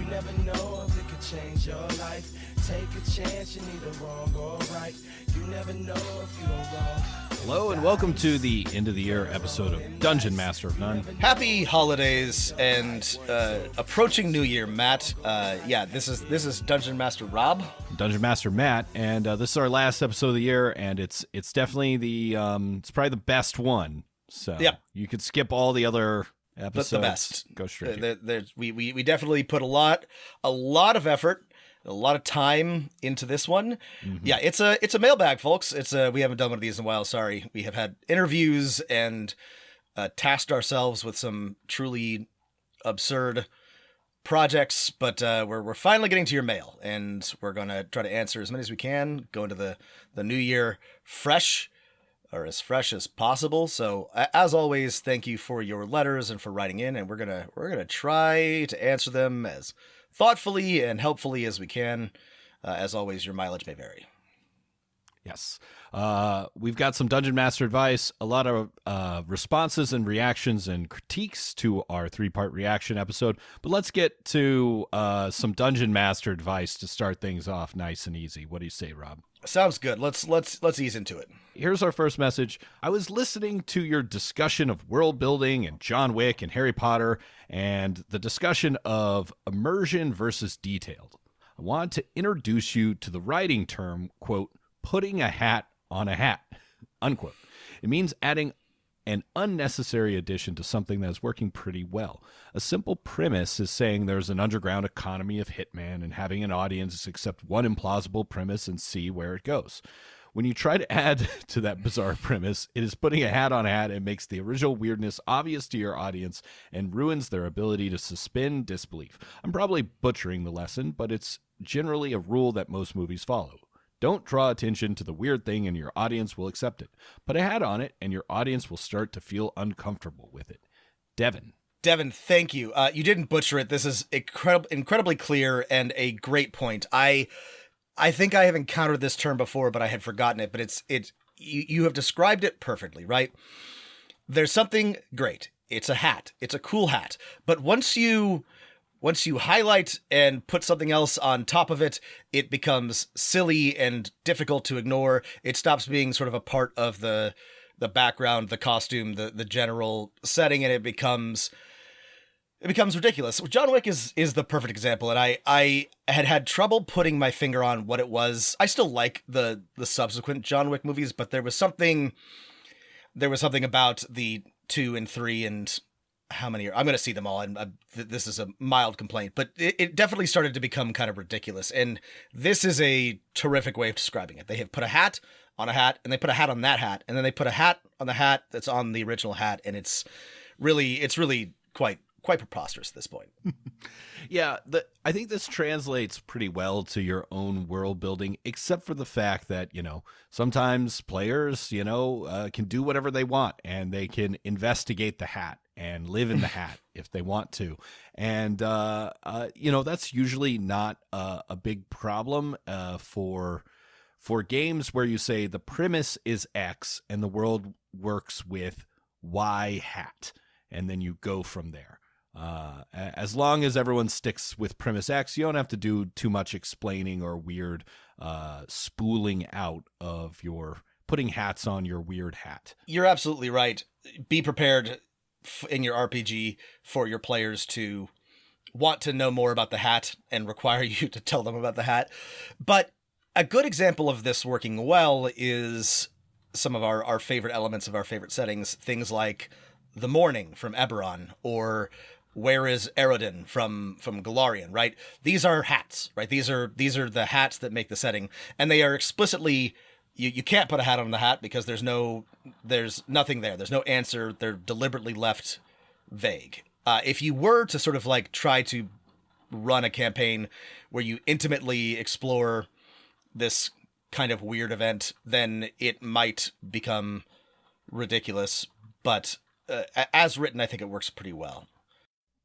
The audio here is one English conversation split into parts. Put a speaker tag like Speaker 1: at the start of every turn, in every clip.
Speaker 1: You never know if it could change your life. Take a chance, you're neither wrong or right. You never know if you don't wrong.
Speaker 2: Hello and welcome to the end of the year episode of Dungeon Master of None.
Speaker 3: Happy holidays and uh, approaching New Year, Matt. Uh, yeah, this is this is Dungeon Master Rob.
Speaker 2: Dungeon Master Matt, and uh, this is our last episode of the year, and it's it's definitely the um, it's probably the best one. So
Speaker 3: Yep.
Speaker 2: you could skip all the other
Speaker 3: But
Speaker 2: episodes.
Speaker 3: the best.
Speaker 2: Go straight. Here.
Speaker 3: there- there's- we, we we definitely put a lot a lot of effort, a lot of time into this one.
Speaker 2: Mm-hmm.
Speaker 3: Yeah, it's a it's a mailbag, folks. It's a we haven't done one of these in a while. Sorry, we have had interviews and uh, tasked ourselves with some truly absurd projects, but uh, we're we're finally getting to your mail, and we're gonna try to answer as many as we can. Go into the the new year fresh or as fresh as possible. So as always, thank you for your letters and for writing in, and we're gonna we're gonna try to answer them as thoughtfully and helpfully as we can. Uh, as always, your mileage may vary.
Speaker 2: Yes. Uh, we've got some Dungeon Master advice, a lot of uh, responses and reactions and critiques to our three part reaction episode. But let's get to uh, some Dungeon Master advice to start things off nice and easy. What do you say, Rob?
Speaker 3: Sounds good. Let's let's let's ease into it.
Speaker 2: Here's our first message. I was listening to your discussion of world building and John Wick and Harry Potter and the discussion of immersion versus detailed. I want to introduce you to the writing term, quote, putting a hat on a hat, unquote. It means adding an unnecessary addition to something that is working pretty well. A simple premise is saying there's an underground economy of Hitman and having an audience accept one implausible premise and see where it goes. When you try to add to that bizarre premise, it is putting a hat on a hat and makes the original weirdness obvious to your audience and ruins their ability to suspend disbelief. I'm probably butchering the lesson, but it's generally a rule that most movies follow. Don't draw attention to the weird thing and your audience will accept it. Put a hat on it and your audience will start to feel uncomfortable with it. Devin.
Speaker 3: Devin, thank you. Uh, you didn't butcher it. This is incredibly clear and a great point. I, I think I have encountered this term before, but I had forgotten it. But it's it. You, you have described it perfectly, right? There's something great. It's a hat. It's a cool hat. But once you once you highlight and put something else on top of it, it becomes silly and difficult to ignore. It stops being sort of a part of the the background, the costume, the the general setting, and it becomes it becomes ridiculous. John Wick is is the perfect example, and I I had had trouble putting my finger on what it was. I still like the the subsequent John Wick movies, but there was something there was something about the two and three and how many are I'm going to see them all, and uh, th- this is a mild complaint, but it, it definitely started to become kind of ridiculous. And this is a terrific way of describing it. They have put a hat on a hat, and they put a hat on that hat, and then they put a hat on the hat that's on the original hat, and it's really it's really quite quite preposterous at this point.
Speaker 2: Yeah, the, I think this translates pretty well to your own world building, except for the fact that, you know, sometimes players, you know, uh, can do whatever they want and they can investigate the hat and live in the hat if they want to. And, uh, uh, you know, that's usually not uh, a big problem uh, for. For games where you say the premise is X and the world works with Y hat, and then you go from there. Uh, as long as everyone sticks with premise X, you don't have to do too much explaining or weird uh, spooling out of your putting hats on your weird hat.
Speaker 3: You're absolutely right. Be prepared in your RPG for your players to want to know more about the hat and require you to tell them about the hat. But a good example of this working well is some of our, our favorite elements of our favorite settings, things like the Mourning from Eberron or where is Aroden from from Golarion, right? These are hats, right? These are these are the hats that make the setting, and they are explicitly you, you can't put a hat on the hat because there's no there's nothing there. There's no answer. They're deliberately left vague. Uh, if you were to sort of like try to run a campaign where you intimately explore this kind of weird event, then it might become ridiculous. But uh, as written, I think it works pretty well.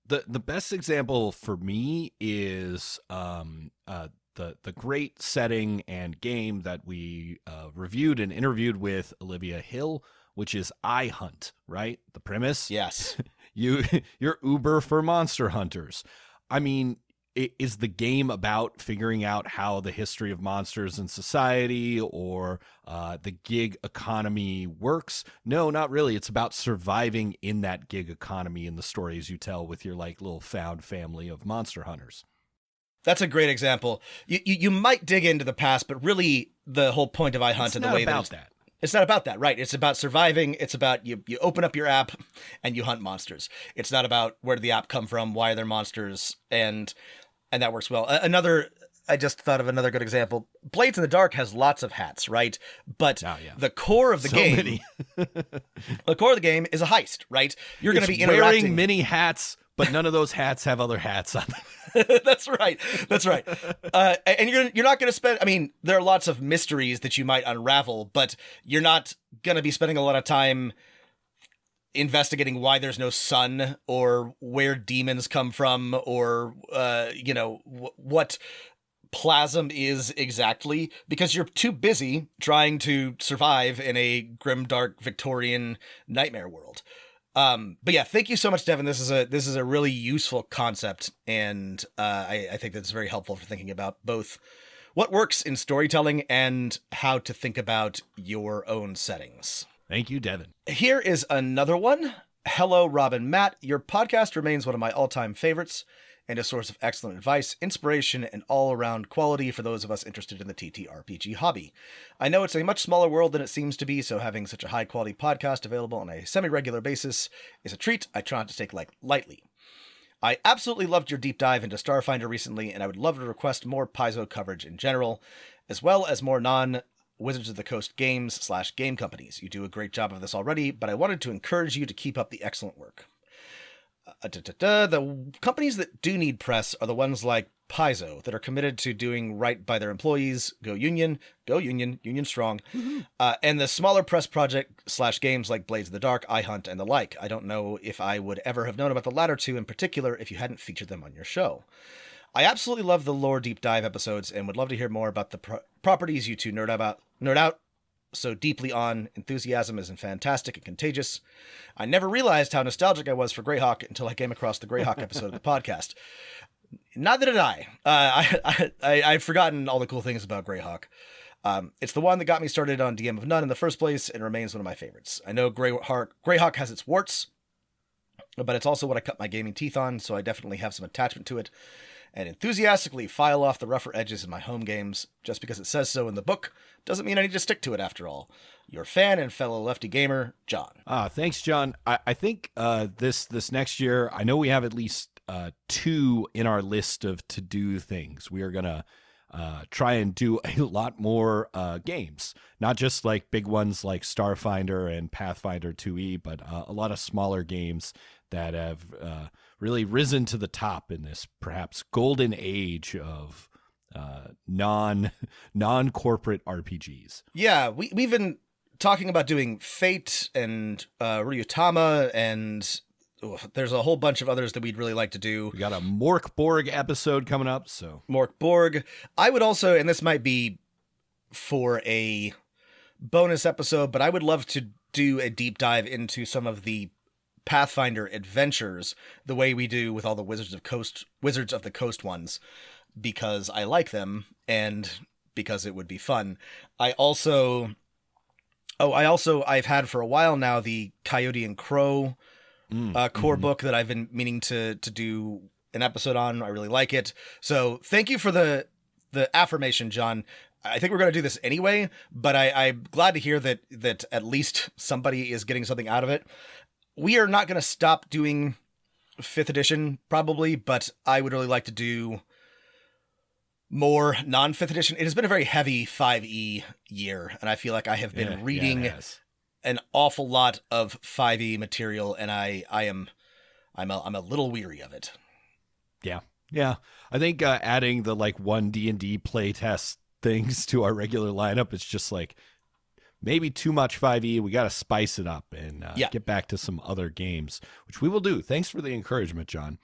Speaker 2: the The best example for me is um, uh, the the great setting and game that we uh, reviewed and interviewed with Olivia Hill, which is iHunt. Right, the premise.
Speaker 3: Yes.
Speaker 2: you you're Uber for monster hunters. I mean, is the game about figuring out how the history of monsters in society or uh, the gig economy works? No, not really. It's about surviving in that gig economy and the stories you tell with your like little found family of monster hunters.
Speaker 3: That's a great example. You, you you might dig into the past, but really the whole point of I Hunt
Speaker 2: It's
Speaker 3: and the way that
Speaker 2: about
Speaker 3: it's,
Speaker 2: that.
Speaker 3: it's not about that, right? It's about surviving. It's about you you open up your app and you hunt monsters. It's not about where did the app come from, why are there monsters, and and that works well. Another I just thought of another good example. Blades in the Dark has lots of hats, right? But
Speaker 2: Oh, yeah.
Speaker 3: the core of the
Speaker 2: So
Speaker 3: game, the core of the game is a heist, right? You're going to be interacting.
Speaker 2: wearing many hats, but none of those hats have other hats on them.
Speaker 3: That's right. That's right. Uh, and you're you're not going to spend. I mean, there are lots of mysteries that you might unravel, but you're not going to be spending a lot of time investigating why there's no sun or where demons come from or uh, you know wh- what plasm is exactly because you're too busy trying to survive in a grim dark victorian nightmare world um, but yeah, thank you so much, Devin. This is a this is a really useful concept, and uh, I, I think that's very helpful for thinking about both what works in storytelling and how to think about your own settings.
Speaker 2: Thank you, Devin.
Speaker 3: Here is another one. Hello, Robin Matt. Your podcast remains one of my all time favorites and a source of excellent advice, inspiration, and all around quality for those of us interested in the TTRPG hobby. I know it's a much smaller world than it seems to be, so having such a high quality podcast available on a semi regular basis is a treat I try not to take like lightly. I absolutely loved your deep dive into Starfinder recently, and I would love to request more Paizo coverage in general, as well as more non Wizards of the Coast games slash game companies. You do a great job of this already, but I wanted to encourage you to keep up the excellent work. Uh, da, da, da. The companies that do need press are the ones like Paizo that are committed to doing right by their employees. Go Union, go Union, Union strong. Uh, and the smaller press project slash games like Blades of the Dark, iHunt, and the like. I don't know if I would ever have known about the latter two in particular if you hadn't featured them on your show. I absolutely love the lore deep dive episodes and would love to hear more about the pro- properties you two nerd out about nerd out so deeply on. Enthusiasm is fantastic and contagious. I never realized how nostalgic I was for Greyhawk until I came across the Greyhawk episode of the podcast. Neither did I. Uh, I, I I've forgotten all the cool things about Greyhawk. Um, it's the one that got me started on DM of None in the first place and remains one of my favorites. I know Greyhawk, Greyhawk has its warts, but it's also what I cut my gaming teeth on, so I definitely have some attachment to it and enthusiastically file off the rougher edges in my home games. Just because it says so in the book doesn't mean I need to stick to it after all. Your fan and fellow lefty gamer, John.
Speaker 2: Ah, thanks, John. I, I think uh, this this next year, I know we have at least uh, two in our list of to do things. We are gonna uh, try and do a lot more uh, games, not just like big ones like Starfinder and Pathfinder 2e, but uh, a lot of smaller games that have uh, really risen to the top in this perhaps golden age of uh, non non corporate RPGs.
Speaker 3: Yeah, we, we've been talking about doing Fate and uh, Ryutama, and oh, there's a whole bunch of others that we'd really like to do.
Speaker 2: We got a Mork Borg episode coming up, so
Speaker 3: Mork Borg. I would also, and this might be for a bonus episode, but I would love to do a deep dive into some of the Pathfinder adventures the way we do with all the Wizards of Coast Wizards of the Coast ones because I like them and because it would be fun. I also Oh, I also I've had for a while now the Coyote and Crow
Speaker 2: mm,
Speaker 3: uh, core
Speaker 2: mhm.
Speaker 3: book that I've been meaning to to do an episode on. I really like it. So thank you for the the affirmation, John. I think we're going to do this anyway, but I, I'm glad to hear that that at least somebody is getting something out of it. We are not going to stop doing fifth edition probably, but I would really like to do more non fifth edition. It has been a very heavy 5e year, and I feel like I have been
Speaker 2: Yeah, yeah,
Speaker 3: reading
Speaker 2: has.
Speaker 3: an awful lot of 5e material and I I am I'm a, I'm a little weary of it.
Speaker 2: Yeah, Yeah. I think uh, adding the like one D and D playtest things to our regular lineup is just like maybe too much 5e. We got to spice it up and uh,
Speaker 3: Yeah.
Speaker 2: get back to some other games, which we will do. Thanks for the encouragement, John.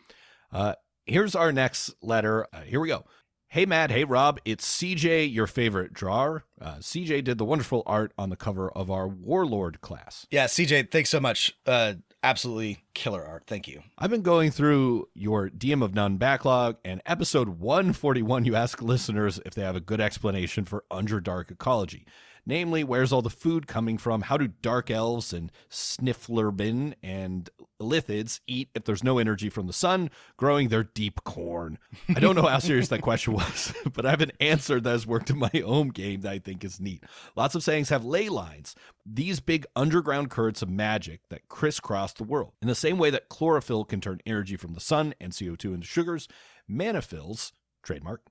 Speaker 2: Uh, here's our next letter. Uh, here we go. Hey, Matt. Hey, Rob. It's CJ, your favorite drawer. Uh, CJ did the wonderful art on the cover of our Warlord class.
Speaker 3: Yeah, CJ, thanks so much. Uh absolutely killer art. Thank you.
Speaker 2: I've been going through your DM of None backlog, and episode 141, you ask listeners if they have a good explanation for Underdark ecology. Namely, where's all the food coming from? How do dark elves and svirfneblin and lithids eat if there's no energy from the sun growing their deep corn? I don't know how serious that question was, but I have an answer that has worked in my own game that I think is neat. Lots of sayings have ley lines, these big underground currents of magic that crisscross the world. In the same way that chlorophyll can turn energy from the sun and CO2 into sugars, manaphylls, trademark,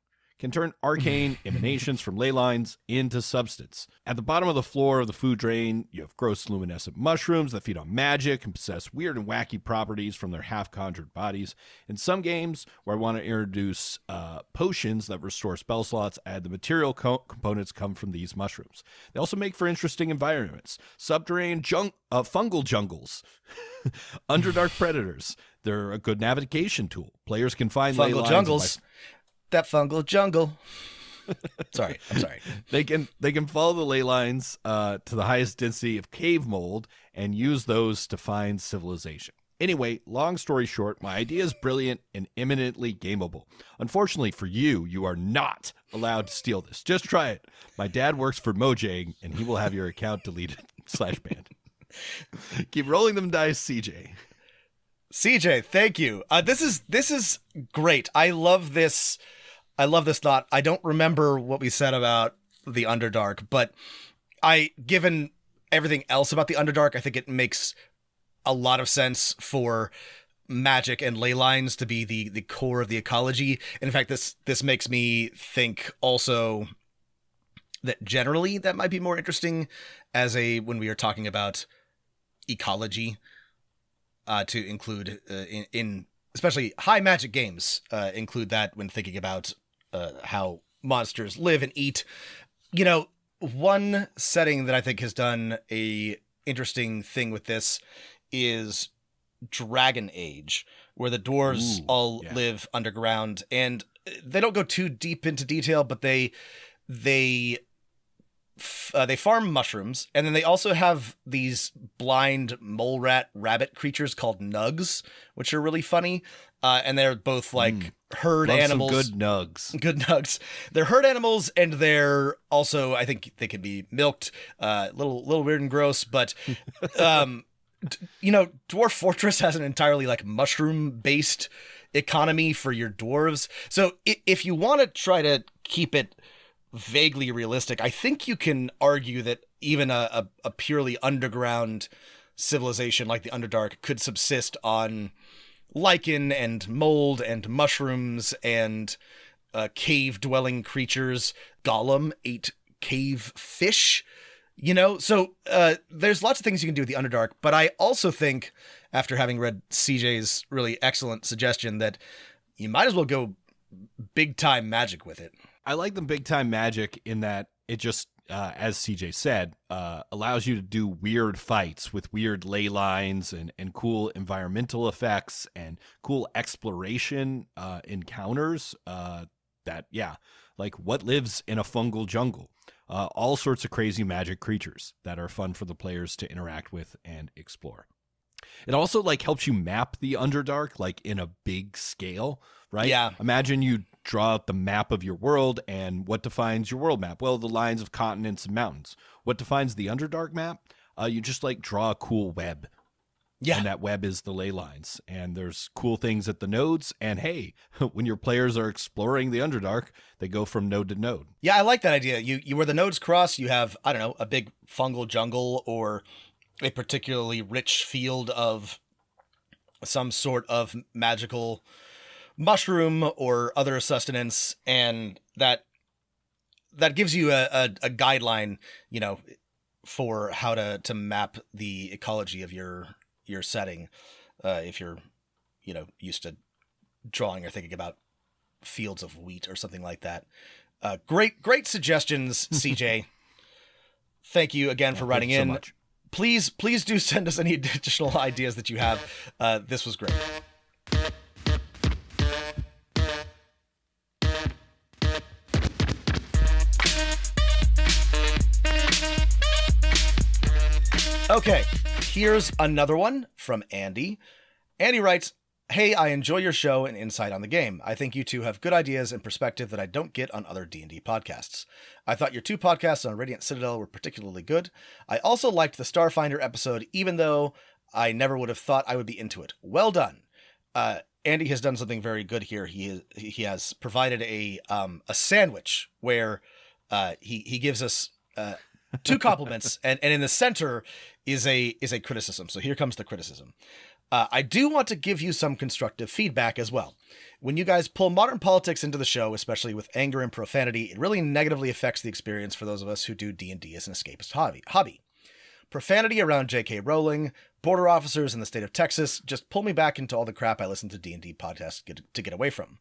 Speaker 2: can turn arcane emanations from ley lines into substance. At the bottom of the floor of the food drain, you have gross luminescent mushrooms that feed on magic and possess weird and wacky properties from their half conjured bodies. In some games where I want to introduce uh, potions that restore spell slots, add the material co- components come from these mushrooms. They also make for interesting environments. Subterranean jung- uh, fungal jungles, underdark predators. They're a good navigation tool. Players can find
Speaker 3: Fungal jungles.
Speaker 2: by-
Speaker 3: That fungal jungle. sorry, I'm sorry.
Speaker 2: they can they can follow the ley lines uh, to the highest density of cave mold and use those to find civilization. Anyway, long story short, my idea is brilliant and eminently gameable. Unfortunately for you, you are not allowed to steal this. Just try it. My dad works for Mojang, and he will have your account deleted slash banned. Keep rolling them dice, CJ.
Speaker 3: CJ, thank you. Uh, this is this is great. I love this. I love this thought. I don't remember what we said about the Underdark, but I, given everything else about the Underdark, I think it makes a lot of sense for magic and ley lines to be the the core of the ecology. And in fact, this this makes me think also that generally that might be more interesting as a when we are talking about ecology uh, to include uh, in, in especially high magic games uh, include that when thinking about uh, how monsters live and eat. You know, one setting that I think has done a interesting thing with this is Dragon Age, where the dwarves
Speaker 2: Ooh,
Speaker 3: all
Speaker 2: yeah.
Speaker 3: live underground, and they don't go too deep into detail, but they they uh, they farm mushrooms, and then they also have these blind mole rat rabbit creatures called nugs, which are really funny. Uh, and they're both like herd.
Speaker 2: Love
Speaker 3: animals.
Speaker 2: good nugs.
Speaker 3: good nugs. They're herd animals, and they're also I think they can be milked. Uh, little little weird and gross, but um, d- you know, Dwarf Fortress has an entirely like mushroom based economy for your dwarves. So i- if you want to try to keep it vaguely realistic, I think you can argue that even a, a, a purely underground civilization like the Underdark could subsist on lichen and mold and mushrooms and uh, cave dwelling creatures. Gollum ate cave fish, you know? So uh, there's lots of things you can do with the Underdark, but I also think, after having read CJ's really excellent suggestion, that you might as well go big time magic with it.
Speaker 2: I like the big time magic in that it just, uh, as CJ said, uh, allows you to do weird fights with weird ley lines and, and cool environmental effects and cool exploration uh, encounters. Uh, that, yeah, like what lives in a fungal jungle. Uh, all sorts of crazy magic creatures that are fun for the players to interact with and explore. It also like helps you map the Underdark like in a big scale, right?
Speaker 3: Yeah.
Speaker 2: Imagine you draw out the map of your world and what defines your world map? Well, the lines of continents and mountains. What defines the Underdark map? Uh, you just like draw a cool web.
Speaker 3: Yeah.
Speaker 2: And that web is the ley lines. And there's cool things at the nodes. And hey, when your players are exploring the Underdark, they go from node to node.
Speaker 3: Yeah, I like that idea. You you where the nodes cross, you have I don't know a big fungal jungle or a particularly rich field of some sort of magical mushroom or other sustenance, and that that gives you a, a, a guideline, you know, for how to to map the ecology of your your setting. Uh, if you're, you know, used to drawing or thinking about fields of wheat or something like that. Uh, great, great suggestions, CJ. Thank you again for writing
Speaker 2: so
Speaker 3: in.
Speaker 2: much.
Speaker 3: Please, please do send us any additional ideas that you have. Uh, this was great. Okay, here's another one from Andy. Andy writes, Hey, I enjoy your show and insight on the game. I think you two have good ideas and perspective that I don't get on other D&D podcasts. I thought your two podcasts on Radiant Citadel were particularly good. I also liked the Starfinder episode, even though I never would have thought I would be into it. Well done. Uh, Andy has done something very good here. He he has provided a um, a sandwich where uh, he he gives us uh, two compliments, and, and in the center is a is a criticism. So here comes the criticism. Uh, I do want to give you some constructive feedback as well. When you guys pull modern politics into the show, especially with anger and profanity, it really negatively affects the experience for those of us who do D&D as an escapist hobby. hobby. Profanity around J.K. Rowling, border officers in the state of Texas just pull me back into all the crap I listen to D&D podcasts to get away from.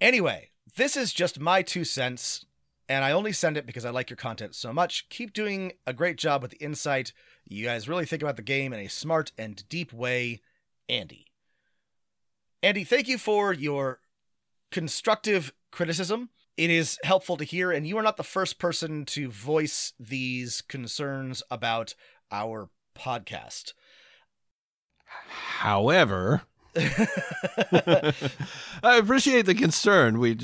Speaker 3: Anyway, this is just my two cents, and I only send it because I like your content so much. Keep doing a great job with the insight. You guys really think about the game in a smart and deep way. Andy. Andy, thank you for your constructive criticism. It is helpful to hear, and you are not the first person to voice these concerns about our podcast.
Speaker 2: However, I appreciate the concern. We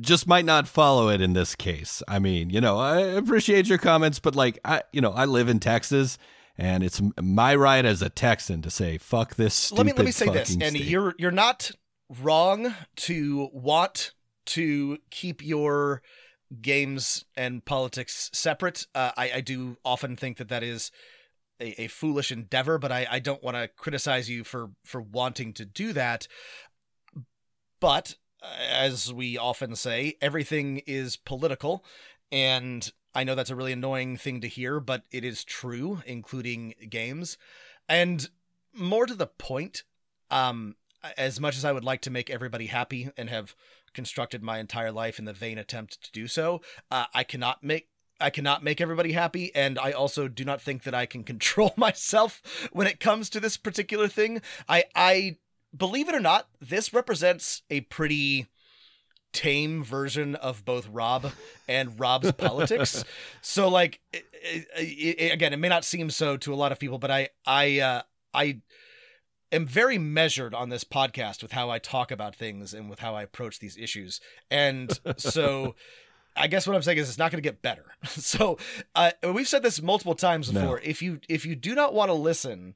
Speaker 2: just might not follow it in this case. I mean, you know, I appreciate your comments, but like, I, you know, I live in Texas and it's my right as a Texan to say fuck this. let me let me say this,
Speaker 3: and You're you're not wrong to want to keep your games and politics separate. Uh, I I do often think that that is. A, a foolish endeavor, but I, I don't want to criticize you for for wanting to do that. But as we often say, everything is political, and I know that's a really annoying thing to hear, but it is true, including games. And more to the point, um, as much as I would like to make everybody happy and have constructed my entire life in the vain attempt to do so, uh, I cannot make I cannot make everybody happy, and I also do not think that I can control myself when it comes to this particular thing. I I believe it or not, this represents a pretty tame version of both Rob and Rob's politics. So like it, it, it, again, it may not seem so to a lot of people, but I I uh, I am very measured on this podcast with how I talk about things and with how I approach these issues. And so I guess what I'm saying is it's not going to get better. So uh, we've said this multiple times before. No. If you if you do not want to listen,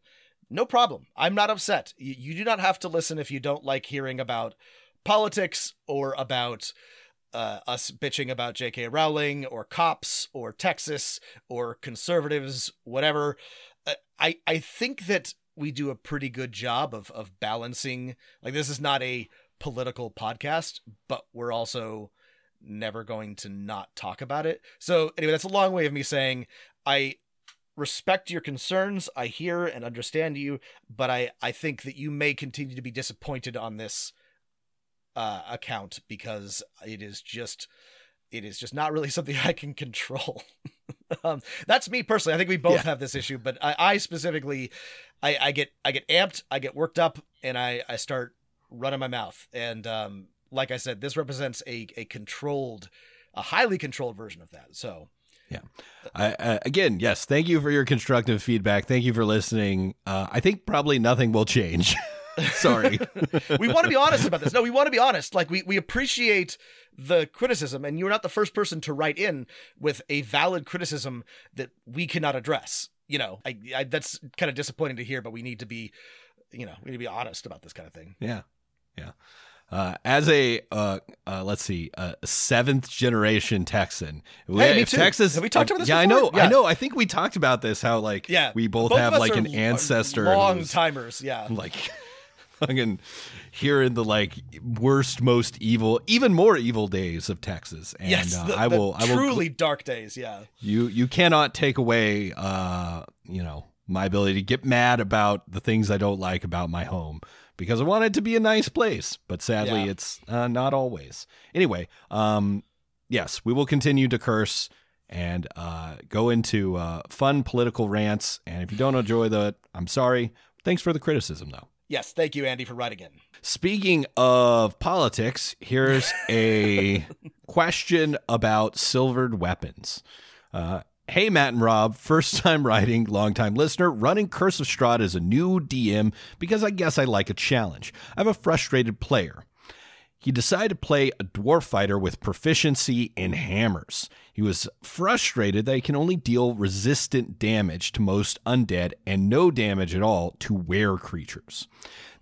Speaker 3: no problem. I'm not upset. You, you do not have to listen if you don't like hearing about politics or about uh, us bitching about J.K. Rowling or cops or Texas or conservatives, whatever. Uh, I I think that we do a pretty good job of of balancing. Like this is not a political podcast, but we're also never going to not talk about it. So anyway, that's a long way of me saying I respect your concerns. I hear and understand you, but I I think that you may continue to be disappointed on this uh, account because it is just it is just not really something I can control. um, that's me personally. I think we both yeah. have this issue, but I, I specifically, I, I, get I get amped, I get worked up, and I I start running my mouth. And um, like I said, this represents a a controlled, a highly controlled version of that. So.
Speaker 2: Yeah. I, uh, again, yes. Thank you for your constructive feedback. Thank you for listening. Uh, I think probably nothing will change. Sorry.
Speaker 3: we want to be honest about this. No, we want to be honest. Like we we appreciate the criticism and you're not the first person to write in with a valid criticism that we cannot address. You know, I, I that's kind of disappointing to hear, but we need to be you know, we need to be honest about this kind of thing.
Speaker 2: Yeah. Yeah. Uh, as a uh, uh, let's see, a seventh generation Texan.
Speaker 3: Hey, too. Texas, have we talked about this?
Speaker 2: Yeah,
Speaker 3: before?
Speaker 2: I know, yeah. I know. I think we talked about this. How like, yeah, we both, both have like an ancestor,
Speaker 3: long timers. Yeah,
Speaker 2: like fucking here in the like worst, most evil, even more evil days of Texas. And
Speaker 3: yes, uh, the, I will, I will truly dark days. Yeah,
Speaker 2: you you cannot take away, uh, you know, my ability to get mad about the things I don't like about my home because I want it to be a nice place, but sadly, yeah. it's uh, not always. Anyway, um, yes, we will continue to curse and uh, go into uh, fun political rants. And if you don't enjoy that, I'm sorry. Thanks for the criticism, though.
Speaker 3: Yes, thank you, Andy, for writing in.
Speaker 2: Speaking of politics, here's a question about silvered weapons. Uh, Hey, Matt and Rob, first time writing, long time listener, running Curse of Strahd as a new DM because I guess I like a challenge. I have a frustrated player. He decided to play a dwarf fighter with proficiency in hammers. He was frustrated that he can only deal resistant damage to most undead and no damage at all to were creatures.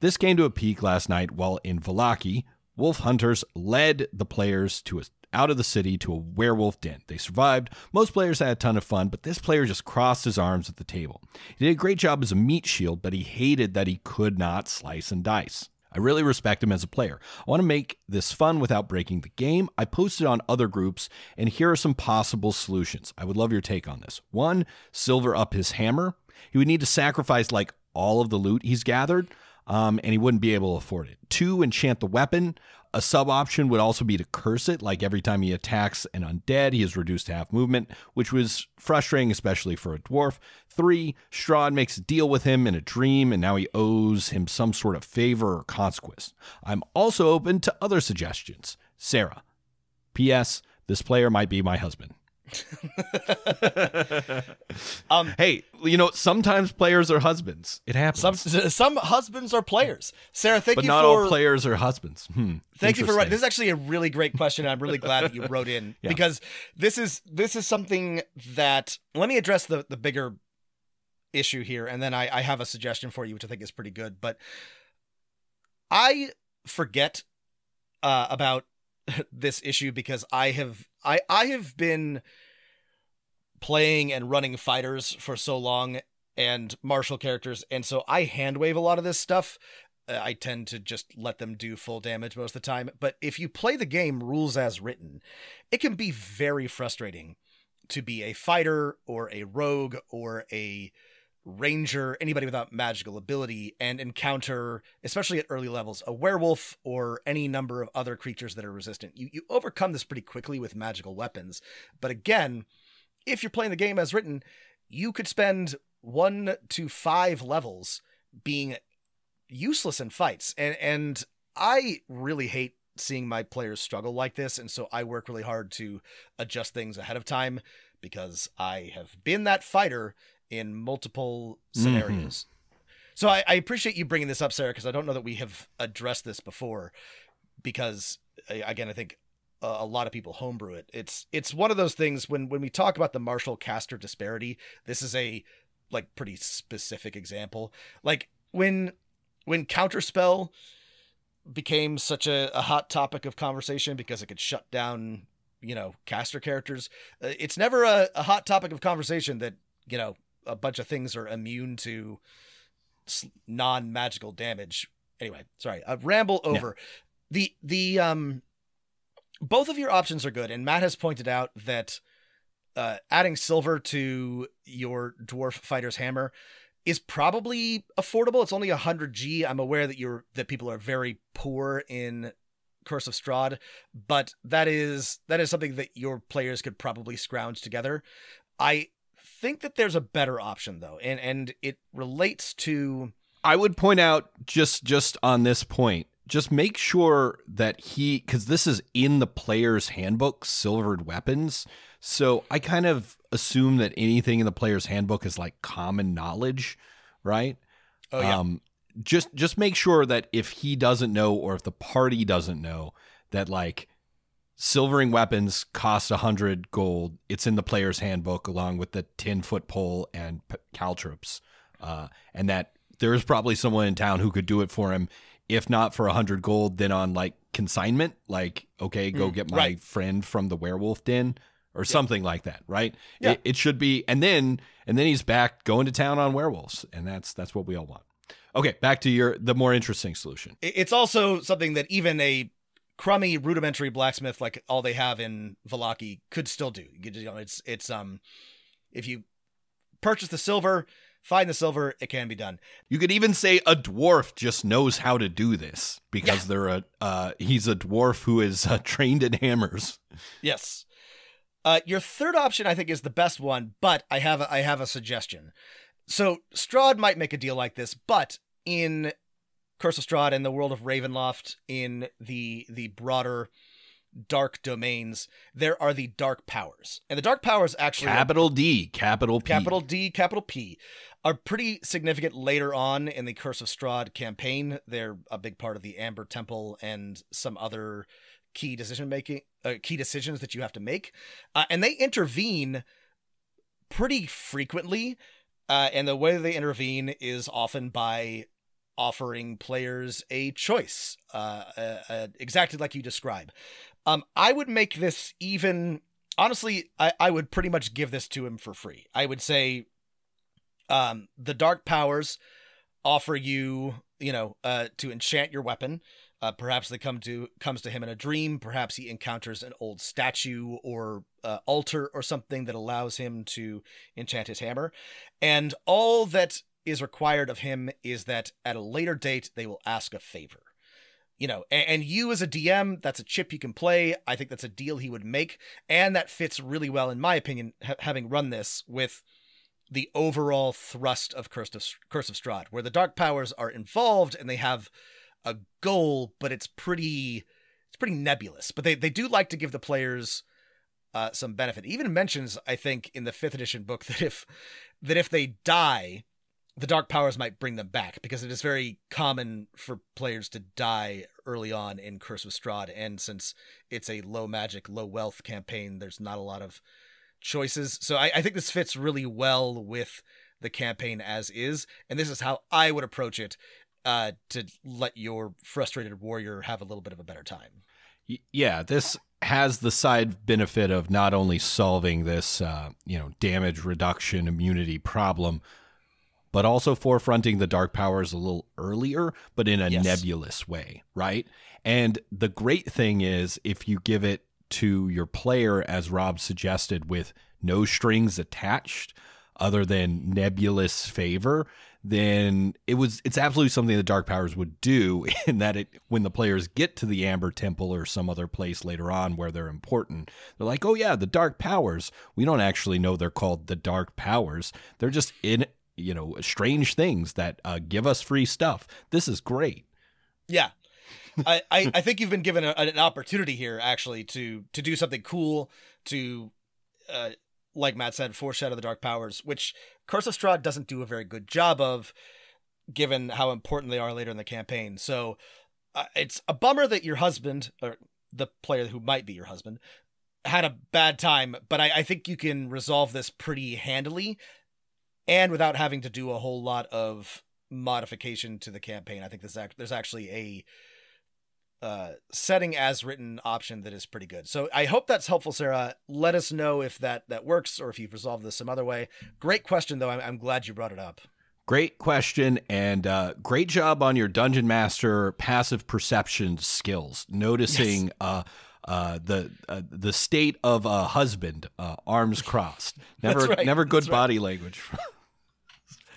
Speaker 2: This came to a peak last night while in Vallaki, wolf hunters led the players to a out of the city to a werewolf den. They survived. Most players had a ton of fun, but this player just crossed his arms at the table. He did a great job as a meat shield, but he hated that he could not slice and dice. I really respect him as a player. I want to make this fun without breaking the game. I posted on other groups, and here are some possible solutions. I would love your take on this. One, silver up his hammer. He would need to sacrifice like all of the loot he's gathered, um, and he wouldn't be able to afford it. Two, enchant the weapon. A sub option would also be to curse it, like every time he attacks an undead, he is reduced to half movement, which was frustrating, especially for a dwarf. Three, Strahd makes a deal with him in a dream, and now he owes him some sort of favor or consequence. I'm also open to other suggestions. Sarah. P.S. This player might be my husband. um, hey, you know, sometimes players are husbands. It happens.
Speaker 3: Some some husbands are players. Sarah, thank
Speaker 2: but
Speaker 3: you
Speaker 2: not
Speaker 3: for
Speaker 2: all players are husbands. Hmm.
Speaker 3: Thank you for writing. This is actually a really great question. I'm really glad that you wrote in yeah. because this is this is something that let me address the the bigger issue here, and then I, I have a suggestion for you, which I think is pretty good. But I forget uh, about this issue because I have I I have been playing and running fighters for so long and martial characters and so I hand wave a lot of this stuff. Uh, I tend to just let them do full damage most of the time, but if you play the game rules as written, it can be very frustrating to be a fighter or a rogue or a ranger, anybody without magical ability, and encounter, especially at early levels, a werewolf or any number of other creatures that are resistant. You you overcome this pretty quickly with magical weapons. But again, if you're playing the game as written, you could spend one to five levels being useless in fights. And and I really hate seeing my players struggle like this, and so I work really hard to adjust things ahead of time because I have been that fighter in multiple mm-hmm. scenarios. Mm-hmm. So I, I, appreciate you bringing this up, Sarah, because I don't know that we have addressed this before. Because again, I think a, a lot of people homebrew it. It's it's one of those things when when we talk about the martial caster disparity. This is a like pretty specific example. Like when when counterspell became such a, a hot topic of conversation because it could shut down you know caster characters uh, it's never a, a hot topic of conversation that you know a bunch of things are immune to non-magical damage. Anyway, sorry, a ramble over. Yeah. The the um both of your options are good and Matt has pointed out that uh, adding silver to your dwarf fighter's hammer is probably affordable. It's only 100 G. I'm aware that you're that people are very poor in Curse of Strahd, but that is that is something that your players could probably scrounge together. I think that there's a better option though, and and it relates to.
Speaker 2: I would point out just just on this point, just make sure that he because this is in the player's handbook, silvered weapons. So I kind of assume that anything in the player's handbook is like common knowledge, right?
Speaker 3: Oh yeah. Um,
Speaker 2: just just make sure that if he doesn't know or if the party doesn't know that like silvering weapons cost a hundred gold. It's in the player's handbook along with the ten foot pole and p- caltrops, uh, and that there is probably someone in town who could do it for him. If not for a hundred gold, then on like consignment, like okay, go mm, get my
Speaker 3: right.
Speaker 2: friend from the werewolf den or something like that, right?
Speaker 3: Yeah.
Speaker 2: It, it should be, and then and then he's back going to town on werewolves, and that's that's what we all want. Okay, back to your the more interesting solution.
Speaker 3: It's also something that even a crummy rudimentary blacksmith like all they have in Vallaki could still do. You know, it's it's um if you purchase the silver, find the silver, it can be done.
Speaker 2: You could even say a dwarf just knows how to do this because yeah. they're a uh, he's a dwarf who is uh, trained in hammers.
Speaker 3: Yes. Uh, your third option, I think, is the best one, but I have a, I have a suggestion. So Strahd might make a deal like this, but in Curse of Strahd and the world of Ravenloft in the the broader dark domains, there are the dark powers. And the dark powers actually
Speaker 2: capital D, capital P.
Speaker 3: capital D, capital P are pretty significant later on in the Curse of Strahd campaign. They're a big part of the Amber Temple and some other key decision making, uh, key decisions that you have to make, uh, and they intervene pretty frequently. Uh, and the way they intervene is often by offering players a choice, uh, uh, uh, exactly like you describe. Um, I would make this even honestly. I, I would pretty much give this to him for free. I would say, um, the dark powers offer you, you know, uh, to enchant your weapon. Uh, perhaps they come to comes to him in a dream. Perhaps he encounters an old statue or uh, altar or something that allows him to enchant his hammer. And all that is required of him is that at a later date they will ask a favor you know, and, you as a DM, that's a chip you can play. I think that's a deal he would make, and that fits really well, in my opinion, ha- having run this with the overall thrust of Curse of Curse of Strahd, where the dark powers are involved and they have a goal, but it's pretty it's pretty nebulous. But they they do like to give the players uh, some benefit. even mentions, I think, in the fifth edition book that if that if they die, the dark powers might bring them back because it is very common for players to die early on in Curse of Strahd, and since it's a low magic, low wealth campaign, there's not a lot of choices. So I, I think this fits really well with the campaign as is, and this is how I would approach it uh, to let your frustrated warrior have a little bit of a better time.
Speaker 2: Yeah, this has the side benefit of not only solving this, uh, you know, damage reduction immunity problem, but also forefronting the dark powers a little earlier, but in a yes. nebulous way, right? And the great thing is if you give it to your player, as Rob suggested, with no strings attached other than nebulous favor, then it was it's absolutely something the dark powers would do in that it when the players get to the amber temple or some other place later on where they're important they're like oh yeah the dark powers we don't actually know they're called the dark powers they're just in you know strange things that uh, give us free stuff. This is great.
Speaker 3: Yeah, I, I, I think you've been given a, an opportunity here actually to to do something cool to, uh, like Matt said, foreshadow the dark powers, which Curse of Strahd doesn't do a very good job of, given how important they are later in the campaign. So uh, it's a bummer that your husband or the player who might be your husband had a bad time, but I, I think you can resolve this pretty handily and without having to do a whole lot of modification to the campaign. I think there's act- there's actually a uh, setting as written option that is pretty good. So I hope that's helpful, Sarah. Let us know if that that works or if you've resolved this some other way. Great question, though. I'm, I'm glad you brought it up.
Speaker 2: Great question and uh, great job on your dungeon master passive perception skills. Noticing yes. uh, uh, the uh, the state of a husband, uh, arms crossed. Never right. never good That's body right. language.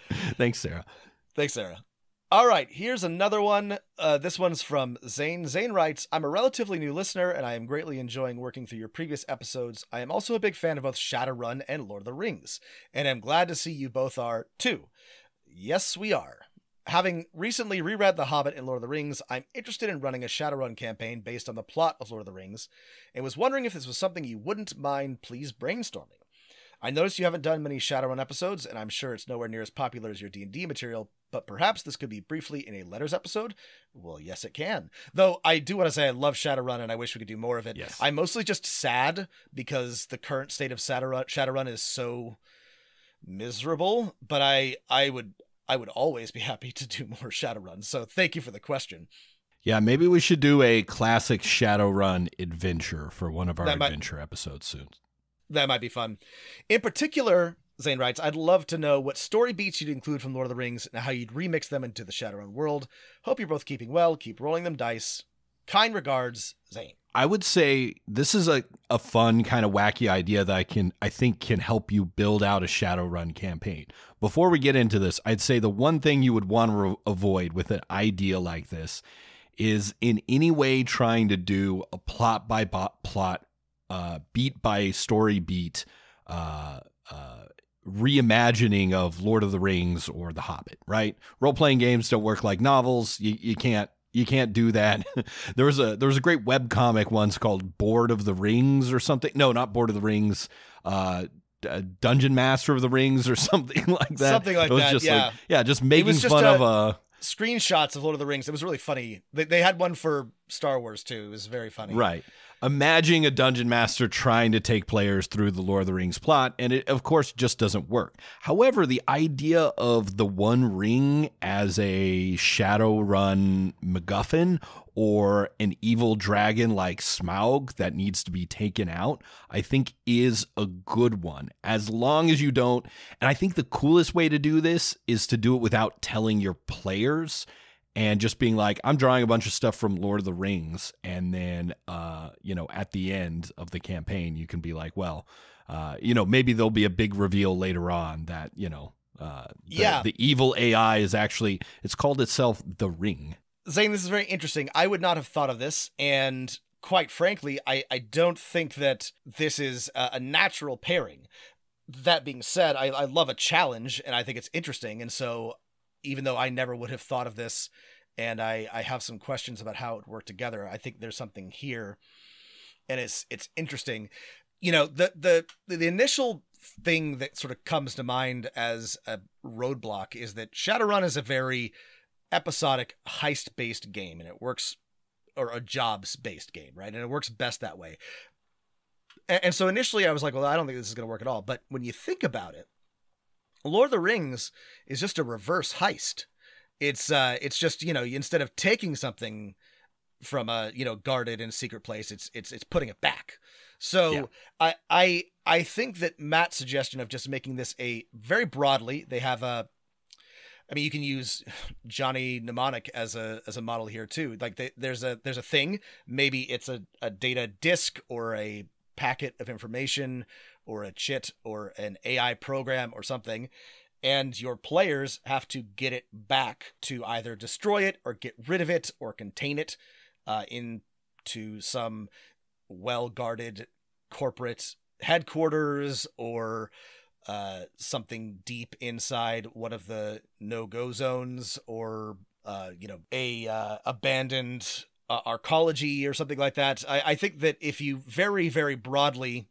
Speaker 2: Thanks, Sarah.
Speaker 3: Thanks, Sarah. All right, here's another one. Uh, this one's from Zane. Zane writes I'm a relatively new listener, and I am greatly enjoying working through your previous episodes. I am also a big fan of both Shadowrun and Lord of the Rings, and I'm glad to see you both are too. Yes, we are. Having recently reread The Hobbit and Lord of the Rings, I'm interested in running a Shadowrun campaign based on the plot of Lord of the Rings, and was wondering if this was something you wouldn't mind please brainstorming. I noticed you haven't done many Shadowrun episodes, and I'm sure it's nowhere near as popular as your D&D material, but perhaps this could be briefly in a letters episode? Well, yes, it can. Though I do want to say I love Shadowrun, and I wish we could do more of it.
Speaker 2: Yes.
Speaker 3: I'm mostly just sad because the current state of Shadowrun, Shadowrun is so miserable, but I I would I would always be happy to do more Shadowrun. So thank you for the question.
Speaker 2: Yeah, maybe we should do a classic Shadowrun adventure for one of our adventure episodes soon.
Speaker 3: That might be fun. In particular, Zane writes, I'd love to know what story beats you'd include from Lord of the Rings and how you'd remix them into the Shadowrun world. Hope you're both keeping well. Keep rolling them dice. Kind regards, Zane.
Speaker 2: I would say this is a, a fun kind of wacky idea that I can I think can help you build out a Shadowrun campaign. Before we get into this, I'd say the one thing you would want to re- avoid with an idea like this is in any way trying to do a plot by plot, uh, beat by story beat, uh, uh, reimagining of Lord of the Rings or The Hobbit. Right? Role playing games don't work like novels. You you can't You can't do that. there was a there was a great web comic once called Board of the Rings or something. No, not Board of the Rings. Uh, Dungeon Master of the Rings or something like that.
Speaker 3: Something like
Speaker 2: it was
Speaker 3: that,
Speaker 2: Just
Speaker 3: yeah.
Speaker 2: like, yeah, just making
Speaker 3: just
Speaker 2: fun
Speaker 3: a-
Speaker 2: of uh
Speaker 3: Screenshots of Lord of the Rings. It was really funny. They, they had one for Star Wars too. It was very funny.
Speaker 2: Right. Imagining a dungeon master trying to take players through the Lord of the Rings plot, and it, of course, just doesn't work. However, the idea of the One Ring as a Shadowrun MacGuffin or an evil dragon like Smaug that needs to be taken out, I think is a good one. As long as you don't, and I think the coolest way to do this is to do it without telling your players and just being like, I'm drawing a bunch of stuff from Lord of the Rings, and then, uh, you know, at the end of the campaign, you can be like, well, uh, you know, maybe there'll be a big reveal later on that, you know, uh, the,
Speaker 3: Yeah.
Speaker 2: the evil AI is actually it's called itself the Ring.
Speaker 3: Zane, this is very interesting. I would not have thought of this, and quite frankly, I, I don't think that this is a, a natural pairing. That being said, I, I love a challenge, and I think it's interesting. And so, even though I never would have thought of this, and I, I have some questions about how it worked together, I think there's something here, and it's it's interesting. You know, the the the initial thing that sort of comes to mind as a roadblock is that Shadowrun is a very episodic heist based game and it works or a jobs based game right? And it works best that way. And, and so initially i was like well i don't think this is going to work at all. But when you think about it lord of the rings is just a reverse heist it's uh it's just you know instead of taking something from a you know guarded and secret place it's it's it's putting it back so
Speaker 2: Yeah.
Speaker 3: i i i think that matt's suggestion of just making this a very broadly they have a I mean, you can use Johnny Mnemonic as a as a model here too. Like they, there's a there's a thing. Maybe it's a, a data disk or a packet of information or a chit or an AI program or something, and your players have to get it back to either destroy it or get rid of it or contain it uh, into some well guarded corporate headquarters or uh, something deep inside one of the no go zones or uh, you know a uh, abandoned uh, arcology or something like that. I, I think that if you very very broadly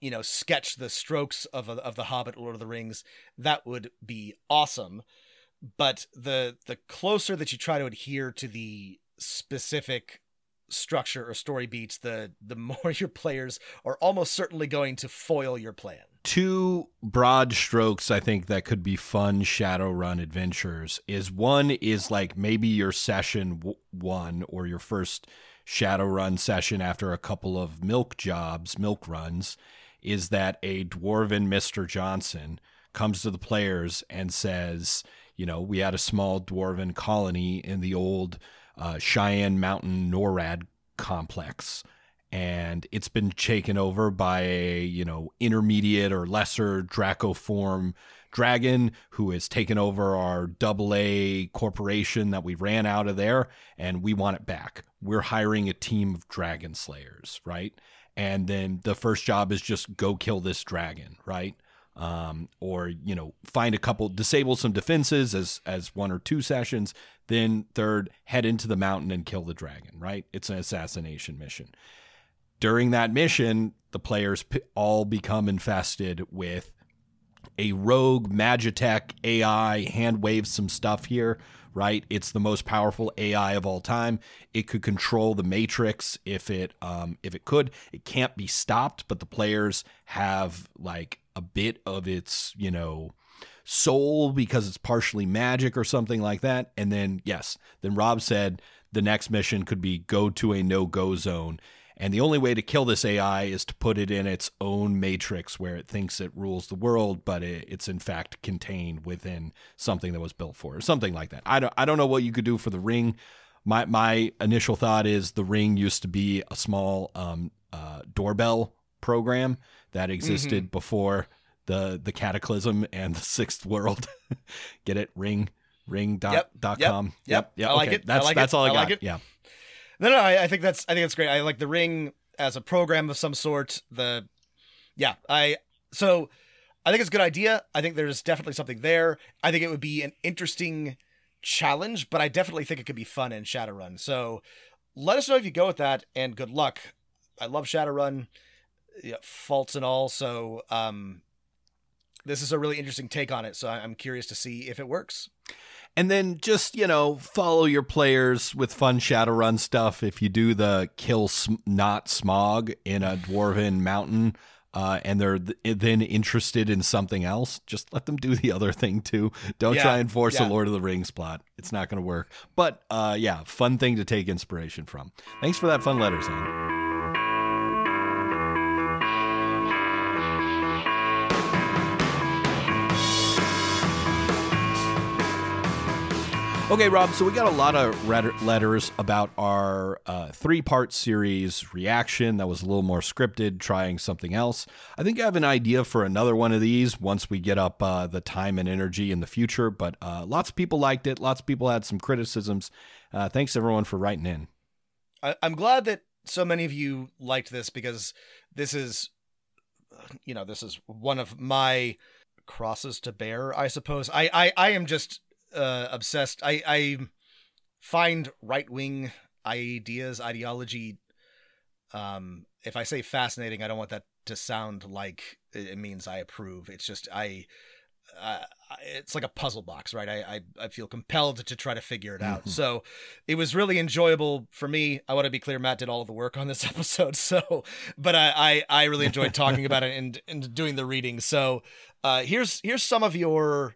Speaker 3: you know sketch the strokes of of the Hobbit, Lord of the Rings, that would be awesome. But the the closer that you try to adhere to the specific structure or story beats, the the more your players are almost certainly going to foil your plan.
Speaker 2: two broad strokes I think that could be fun Shadowrun adventures is one is like maybe your session w- one or your first Shadowrun session after a couple of milk jobs, milk runs, is that a dwarven Mr. Johnson comes to the players and says, you know, we had a small dwarven colony in the old uh, Cheyenne Mountain NORAD complex and it's been taken over by a you know intermediate or lesser draco form dragon who has taken over our double a corporation that we ran out of there and we want it back we're hiring a team of dragon slayers right and then the first job is just go kill this dragon right? Um, or you know find a couple disable some defenses as as one or two sessions then third head into the mountain and kill the dragon right? It's an assassination mission. During that mission, the players all become infested with a rogue Magitech AI hand waves some stuff here, right? It's the most powerful AI of all time. It could control the Matrix if it um, if it could. It can't be stopped, but the players have like a bit of its you know soul because it's partially magic or something like that. And then yes, then Rob said the next mission could be go to a no go zone. And the only way to kill this AI is to put it in its own matrix where it thinks it rules the world, but it, it's in fact contained within something that was built for it, or something like that. I don't, I don't know what you could do for the ring. My, my initial thought is the ring used to be a small um, uh, doorbell program that existed before the the cataclysm and the sixth world. Get it? Ring ring dot,
Speaker 3: Yep,
Speaker 2: dot
Speaker 3: yep,
Speaker 2: com.
Speaker 3: yep.
Speaker 2: Yeah.
Speaker 3: I like
Speaker 2: okay.
Speaker 3: it, I
Speaker 2: That's
Speaker 3: like
Speaker 2: that's
Speaker 3: it,
Speaker 2: all I,
Speaker 3: I
Speaker 2: got.
Speaker 3: like it.
Speaker 2: Yeah.
Speaker 3: No, no, I, I think that's I think that's great. I like the ring as a program of some sort. The yeah, I so I think it's a good idea. I think there's definitely something there. I think it would be an interesting challenge, but I definitely think it could be fun in Shadowrun. So let us know if you go with that, and good luck. I love Shadowrun, yeah, faults and all. So um, this is a really interesting take on it. So I'm curious to see if it works.
Speaker 2: And then just, you know, follow your players with fun Shadowrun stuff. If you do the kill sm- not Smaug in a dwarven mountain, uh, and they're th- then interested in something else, just let them do the other thing too. Don't
Speaker 3: Yeah,
Speaker 2: try and force
Speaker 3: yeah.
Speaker 2: a Lord of the Rings plot. It's not going to work. But uh, yeah, fun thing to take inspiration from. Thanks for that fun letter, Zane. Okay, Rob, so we got a lot of letters about our uh, three part series reaction that was a little more scripted, trying something else. I think I have an idea for another one of these once we get up uh, the time and energy in the future, but uh, lots of people liked it. Lots of people had some criticisms. Uh, thanks, everyone, for writing in.
Speaker 3: I, I'm glad that so many of you liked this because this is, you know, this is one of my crosses to bear. I suppose I I, I am just uh, obsessed. I I find right wing ideas, ideology. Um, if I say fascinating, I don't want that to sound like it means I approve. It's just I. Uh, it's like a puzzle box, right? I, I I feel compelled to try to figure it out.
Speaker 2: Mhm.
Speaker 3: So it was really enjoyable for me. I want to be clear, Matt did all of the work on this episode, so but I I, I really enjoyed talking about it and and doing the reading. So uh, here's here's some of your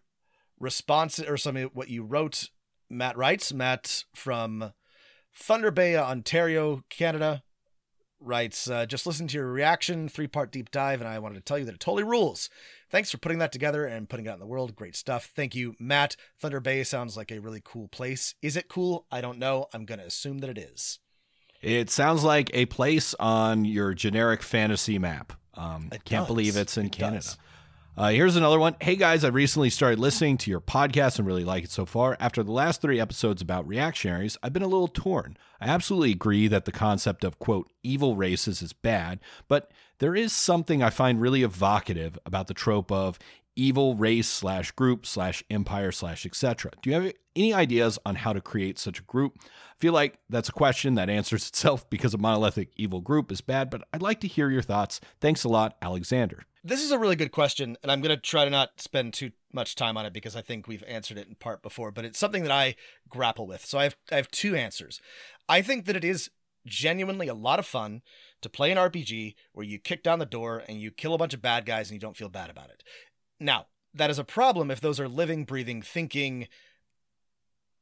Speaker 3: responses or some of what you wrote. Matt writes. Matt from Thunder Bay, Ontario, Canada writes. Uh, just listen to your reaction, three part deep dive, and I wanted to tell you that it totally rules. Thanks for putting that together and putting it out in the world. Great stuff. Thank you, Matt. Thunder Bay sounds like a really cool place. Is it cool? I don't know. I'm going to assume that it is.
Speaker 2: It sounds like a place on your generic fantasy map. Um, can't
Speaker 3: does.
Speaker 2: believe it's in
Speaker 3: It
Speaker 2: Canada.
Speaker 3: does.
Speaker 2: Uh, here's another one. Hey guys, I recently started listening to your podcast and really like it so far. After the last three episodes about reactionaries, I've been a little torn. I absolutely agree that the concept of, quote, evil races is bad, but there is something I find really evocative about the trope of evil race slash group slash empire slash etc. Do you have any ideas on how to create such a group? I feel like that's a question that answers itself because a monolithic evil group is bad, but I'd like to hear your thoughts. Thanks a lot, Alexander.
Speaker 3: This is a really good question, and I'm going to try to not spend too much time on it because I think we've answered it in part before, but it's something that I grapple with. So I have I have two answers. I think that it is genuinely a lot of fun to play an RPG where you kick down the door and you kill a bunch of bad guys and you don't feel bad about it. Now, that is a problem if those are living, breathing, thinking,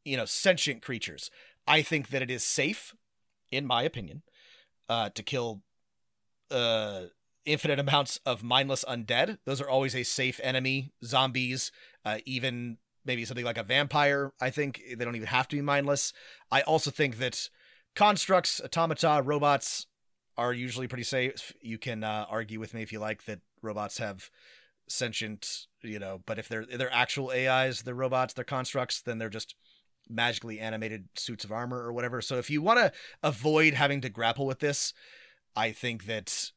Speaker 3: you know, sentient creatures. I think that it is safe, in my opinion, uh, to kill uh infinite amounts of mindless undead. Those are always a safe enemy. Zombies, uh, even maybe something like a vampire. I think they don't even have to be mindless. I also think that constructs, automata, robots are usually pretty safe. You can uh, argue with me if you like that robots have sentient, you know, but if they're they're actual AIs, they're robots, they're constructs, then they're just magically animated suits of armor or whatever. So if you want to avoid having to grapple with this, I think that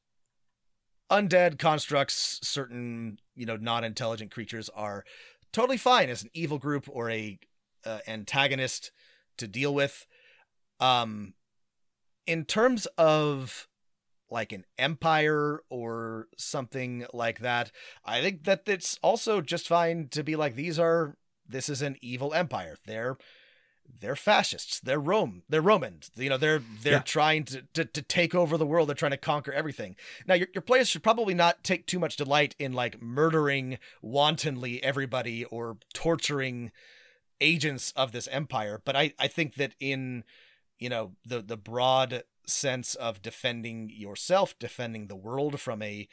Speaker 3: undead constructs, certain you know non-intelligent creatures are totally fine as an evil group or a uh, antagonist to deal with. Um, in terms of like an empire or something like that, I think that it's also just fine to be like these are this is an evil empire. They're they're fascists. They're Rome. They're Romans. You know, they're they're
Speaker 2: Yeah.
Speaker 3: trying to, to to take over the world. They're trying to conquer everything. Now, your your players should probably not take too much delight in like murdering wantonly everybody or torturing agents of this empire. But I I think that in you know the the broad sense of defending yourself, defending the world from a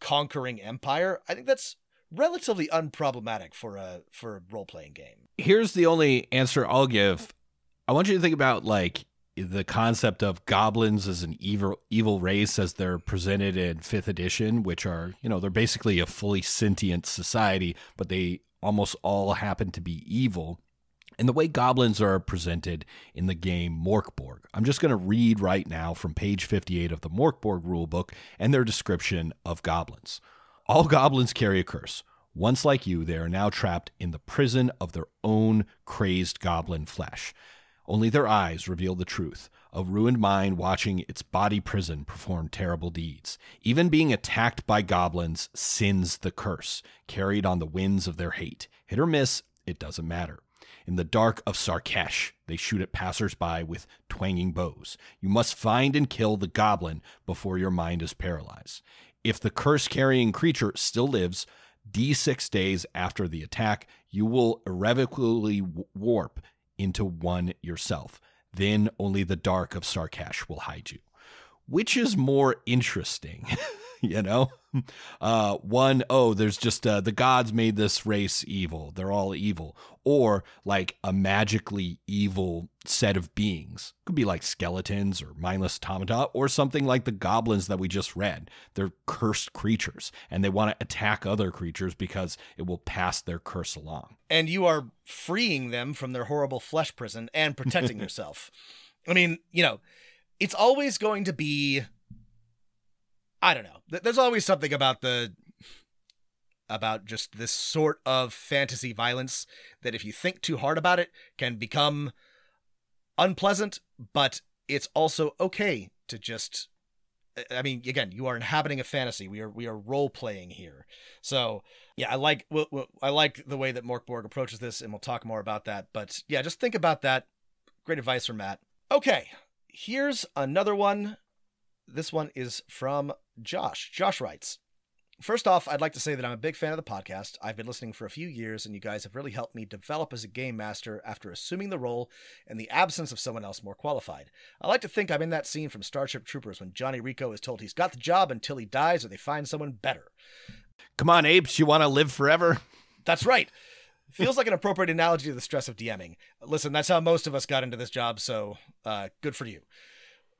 Speaker 3: conquering empire, I think that's relatively unproblematic for a for a role playing game.
Speaker 2: here's the only answer I'll give. I want you to think about like the concept of goblins as an evil evil race as they're presented in 5th edition, which are, you know, they're basically a fully sentient society, but they almost all happen to be evil. And the way goblins are presented in the game Mörk Borg. I'm just going to read right now from page 58 of the Mörk Borg rulebook and their description of goblins. All goblins carry a curse. Once like you, they are now trapped in the prison of their own crazed goblin flesh. Only their eyes reveal the truth. A ruined mind watching its body prison perform terrible deeds. Even being attacked by goblins sins the curse, carried on the winds of their hate. Hit or miss, it doesn't matter. In the dark of Sarkash, they shoot at passers-by with twanging bows. You must find and kill the goblin before your mind is paralyzed. If the curse-carrying creature still lives, D6 days after the attack, you will irrevocably warp into one yourself. Then only the dark of Sarkash will hide you. Which is more interesting? you know? Uh, one, oh, there's just uh, the gods made this race evil. They're all evil. Or like a magically evil set of beings. Could be like skeletons or mindless automata or something like the goblins that we just read. They're cursed creatures and they want to attack other creatures because it will pass their curse along.
Speaker 3: And you are freeing them from their horrible flesh prison and protecting yourself. I mean, you know, it's always going to be I don't know. There's always something about the about just this sort of fantasy violence that if you think too hard about it can become unpleasant, but it's also okay to just I mean, again, you are inhabiting a fantasy. We are we are role playing here. So yeah, I like I like the way that Mörk Borg approaches this, and we'll talk more about that. But yeah, just think about that. Great advice from Matt. Okay, here's another one. This one is from Josh. Josh writes First off, I'd like to say that I'm a big fan of the podcast. I've been listening for a few years, and you guys have really helped me develop as a game master after assuming the role in the absence of someone else more qualified. I like to think I'm in that scene from Starship Troopers when Johnny Rico is told he's got the job until he dies or they find someone better.
Speaker 2: Come on, apes, you want to live forever?
Speaker 3: That's right. Feels like an appropriate analogy to the stress of DMing. Listen, that's how most of us got into this job, so uh, good for you.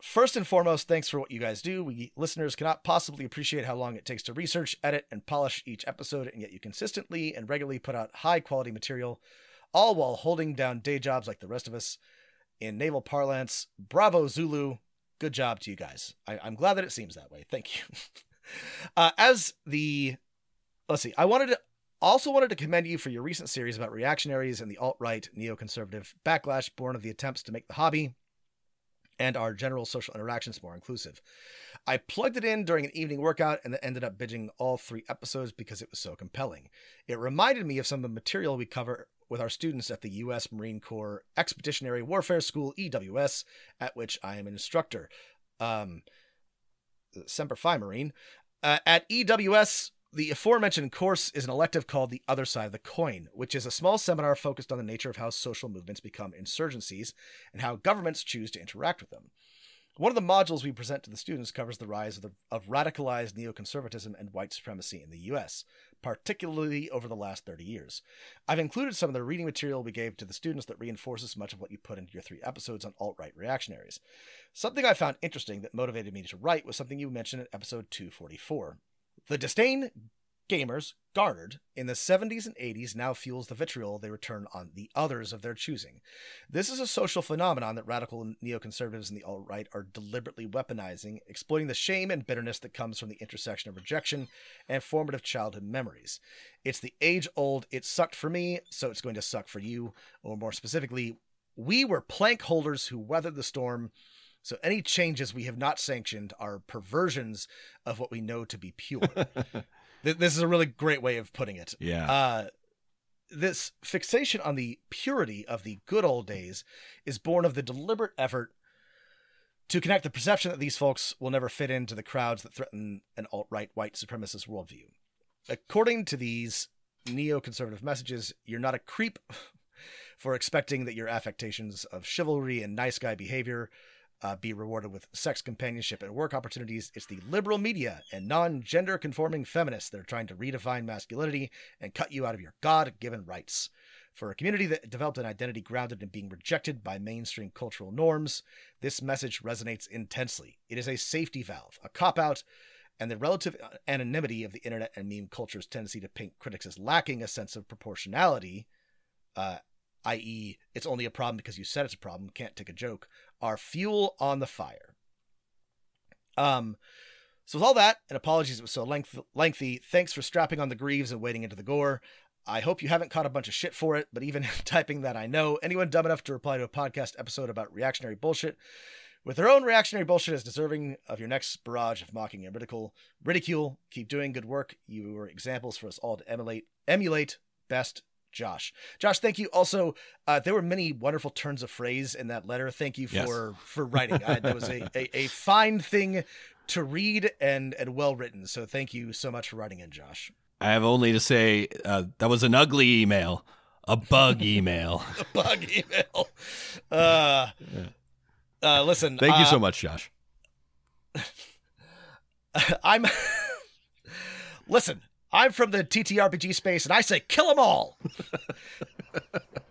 Speaker 3: First and foremost, thanks for what you guys do. We listeners cannot possibly appreciate how long it takes to research, edit, and polish each episode, and yet you consistently and regularly put out high quality material, all while holding down day jobs like the rest of us. In naval parlance, bravo Zulu. Good job to you guys. I, am glad that it seems that way. Thank you. uh, as the let's see, I wanted to also wanted to commend you for your recent series about reactionaries and the alt right neoconservative backlash born of the attempts to make the hobby and our general social interactions more inclusive. I plugged it in during an evening workout and ended up binging all three episodes because it was so compelling. It reminded me of some of the material we cover with our students at the U.S. Marine Corps Expeditionary Warfare School, EWS, at which I am an instructor. Um, Semper Fi Marine. Uh, at EWS, the aforementioned course is an elective called The Other Side of the Coin, which is a small seminar focused on the nature of how social movements become insurgencies and how governments choose to interact with them. One of the modules we present to the students covers the rise of, the, of radicalized neoconservatism and white supremacy in the US, particularly over the last 30 years. I've included some of the reading material we gave to the students that reinforces much of what you put into your three episodes on alt right reactionaries. Something I found interesting that motivated me to write was something you mentioned in episode 244 the disdain gamers garnered in the 70s and 80s now fuels the vitriol they return on the others of their choosing. This is a social phenomenon that radical neoconservatives and the alt right are deliberately weaponizing, exploiting the shame and bitterness that comes from the intersection of rejection and formative childhood memories. It's the age old, it sucked for me, so it's going to suck for you, or more specifically, we were plank holders who weathered the storm so any changes we have not sanctioned are perversions of what we know to be pure. this is a really great way of putting it.
Speaker 2: Yeah.
Speaker 3: Uh, this fixation on the purity of the good old days is born of the deliberate effort to connect the perception that these folks will never fit into the crowds that threaten an alt right white supremacist worldview. According to these neoconservative messages, you're not a creep for expecting that your affectations of chivalry and nice guy behavior uh, be rewarded with sex companionship and work opportunities. It's the liberal media and non gender conforming feminists that are trying to redefine masculinity and cut you out of your God given rights. For a community that developed an identity grounded in being rejected by mainstream cultural norms, this message resonates intensely. It is a safety valve, a cop out, and the relative anonymity of the internet and meme culture's tendency to paint critics as lacking a sense of proportionality, uh, i.e., it's only a problem because you said it's a problem, can't take a joke, are fuel on the fire. Um, So with all that, and apologies it was so length- lengthy, thanks for strapping on the greaves and wading into the gore. I hope you haven't caught a bunch of shit for it, but even typing that I know, anyone dumb enough to reply to a podcast episode about reactionary bullshit with their own reactionary bullshit is deserving of your next barrage of mocking and ridicule. Ridicule, keep doing good work. You are examples for us all to emulate. Emulate. Best, Josh. Josh, thank you. Also, uh, there were many wonderful turns of phrase in that letter. Thank you
Speaker 2: Yes.
Speaker 3: for for writing. uh, that was a, a, a fine thing to read and and well written. So thank you so much for writing in, Josh.
Speaker 2: I have only to say uh, that was an ugly email, a bug email.
Speaker 3: A bug email. Uh, uh, listen.
Speaker 2: Thank you
Speaker 3: uh,
Speaker 2: so much, Josh.
Speaker 3: I'm. listen, I'm from the TTRPG space, and I say kill them all.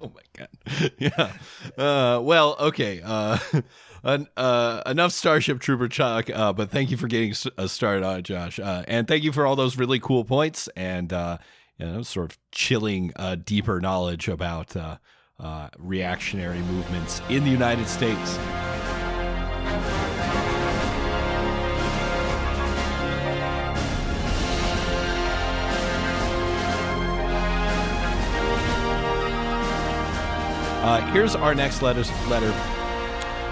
Speaker 2: Oh my god. yeah. Uh, well, okay. Uh, en- uh, enough Starship Trooper Chuck, uh, but thank you for getting s- us started on it, Josh. Uh, and thank you for all those really cool points and uh, you know, sort of chilling uh, deeper knowledge about uh, uh, reactionary movements in the United States. Uh, here's our next letter. letter.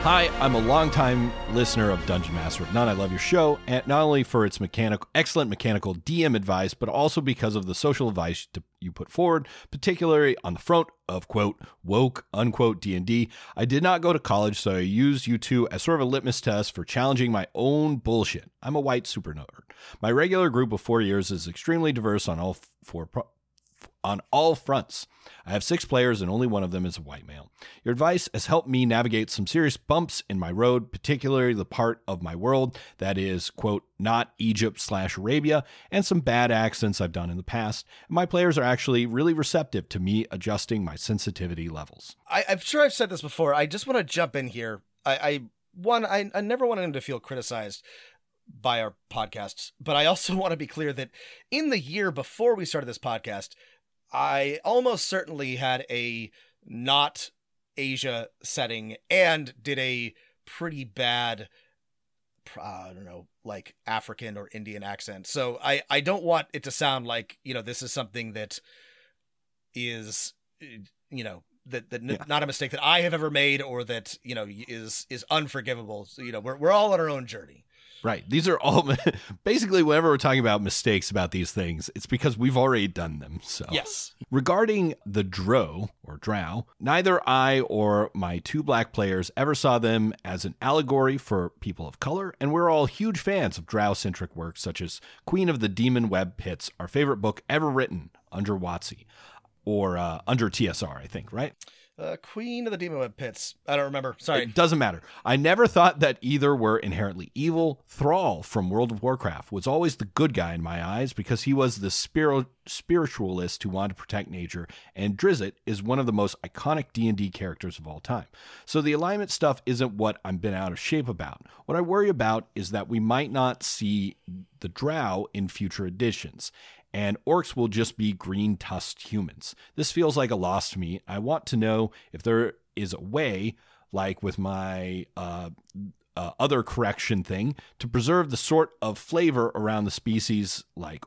Speaker 2: Hi, I'm a longtime listener of Dungeon Master of None. I love your show, and not only for its mechanical, excellent mechanical DM advice, but also because of the social advice you put forward, particularly on the front of quote woke unquote D and D. I did not go to college, so I used you two as sort of a litmus test for challenging my own bullshit. I'm a white super nerd. My regular group of four years is extremely diverse on all four. Pro- on all fronts. I have six players, and only one of them is a white male. Your advice has helped me navigate some serious bumps in my road, particularly the part of my world that is, quote, not Egypt slash Arabia, and some bad accents I've done in the past. My players are actually really receptive to me adjusting my sensitivity levels.
Speaker 3: I, I'm sure I've said this before. I just want to jump in here. I, I one, I, I never wanted him to feel criticized by our podcasts, but I also want to be clear that in the year before we started this podcast, I almost certainly had a not Asia setting and did a pretty bad, uh, I don't know, like African or Indian accent. So I, I don't want it to sound like, you know, this is something that is, you know, that, that n- not a mistake that I have ever made or that, you know, is, is unforgivable. So, you know, we're, we're all on our own journey.
Speaker 2: Right. These are all basically whenever we're talking about mistakes about these things, it's because we've already done them. So
Speaker 3: Yes.
Speaker 2: Regarding the Dro or Drow, neither I or my two black players ever saw them as an allegory for people of color, and we're all huge fans of Drow centric works such as Queen of the Demon Web Pits, our favorite book ever written under WotC, or uh, under TSR, I think, right?
Speaker 3: Uh, Queen of the Demon Web Pits. I don't remember. Sorry.
Speaker 2: It doesn't matter. I never thought that either were inherently evil. Thrall from World of Warcraft was always the good guy in my eyes because he was the spiritualist who wanted to protect nature, and Drizzt is one of the most iconic D&D characters of all time. So the alignment stuff isn't what I'm been out of shape about. What I worry about is that we might not see the Drow in future editions and orcs will just be green tusked humans. This feels like a loss to me. I want to know if there is a way, like with my uh, uh, other correction thing, to preserve the sort of flavor around the species like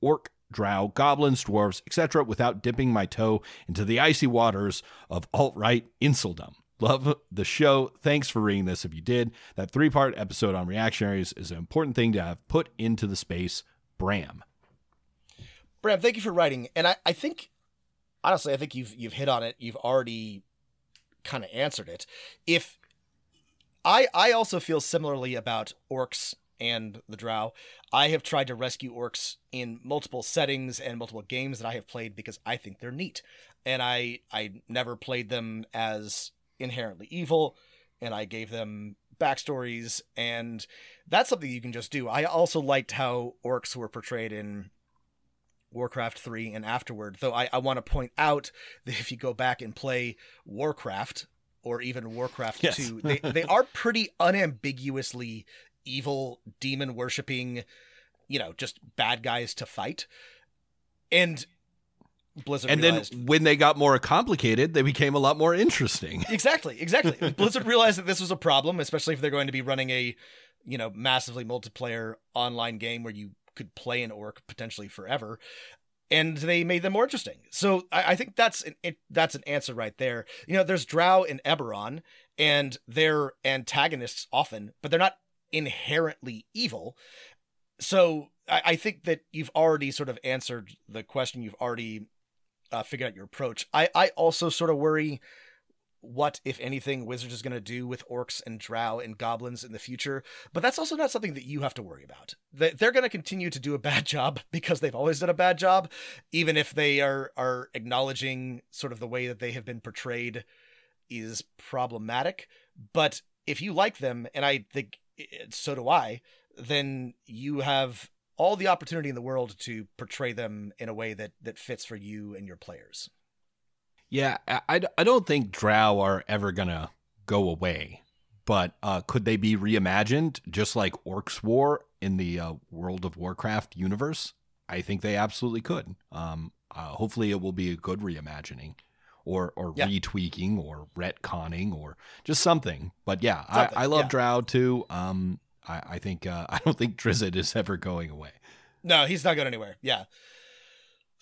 Speaker 2: orc, drow, goblins, dwarves, etc., without dipping my toe into the icy waters of alt right insuldom. Love the show. Thanks for reading this if you did. That three part episode on reactionaries is an important thing to have put into the space. Bram.
Speaker 3: Bram, thank you for writing. And I, I think honestly, I think you've you've hit on it. You've already kind of answered it. If I I also feel similarly about orcs and the drow. I have tried to rescue orcs in multiple settings and multiple games that I have played because I think they're neat. And I I never played them as inherently evil and I gave them backstories and that's something you can just do. I also liked how orcs were portrayed in Warcraft 3 and afterward, though I, I want to point out that if you go back and play Warcraft or even Warcraft
Speaker 2: Yes.
Speaker 3: 2, they, they are pretty unambiguously evil, demon worshipping, you know, just bad guys to fight. And Blizzard
Speaker 2: and
Speaker 3: realized
Speaker 2: then when they got more complicated, they became a lot more interesting.
Speaker 3: Exactly, exactly. Blizzard realized that this was a problem, especially if they're going to be running a, you know, massively multiplayer online game where you could play an orc potentially forever. And they made them more interesting. So I, I think that's an it, that's an answer right there. You know, there's Drow and Eberron, and they're antagonists often, but they're not inherently evil. So I, I think that you've already sort of answered the question. You've already uh, figured out your approach. I, I also sort of worry what, if anything, Wizards is going to do with orcs and drow and goblins in the future. But that's also not something that you have to worry about. They're going to continue to do a bad job because they've always done a bad job, even if they are are acknowledging sort of the way that they have been portrayed is problematic. But if you like them, and I think eh, so do I, then you have all the opportunity in the world to portray them in a way that that fits for you and your players.
Speaker 2: Yeah, I, I don't think Drow are ever gonna go away, but uh, could they be reimagined just like Orcs War in the uh, World of Warcraft universe? I think they absolutely could. Um, uh, hopefully, it will be a good reimagining, or or yeah. retweaking, or retconning, or just something. But yeah, something, I, I, love yeah. Drow too. Um, I, I think uh, I don't think Drizzt is ever going away.
Speaker 3: No, he's not going anywhere. Yeah.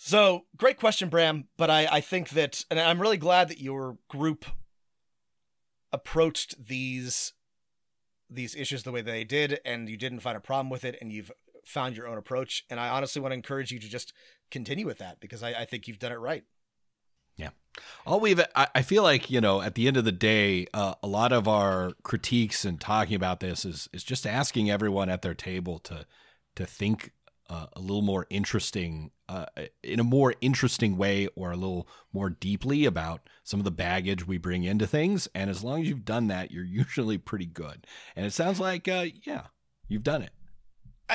Speaker 3: So great question, Bram. But I, I think that, and I'm really glad that your group approached these these issues the way they did, and you didn't find a problem with it, and you've found your own approach. And I honestly want to encourage you to just continue with that because I, I think you've done it right.
Speaker 2: Yeah. All we've, I feel like, you know, at the end of the day, uh, a lot of our critiques and talking about this is, is just asking everyone at their table to, to think uh, a little more interesting, uh, in a more interesting way or a little more deeply about some of the baggage we bring into things. And as long as you've done that, you're usually pretty good. And it sounds like, uh, yeah, you've done it.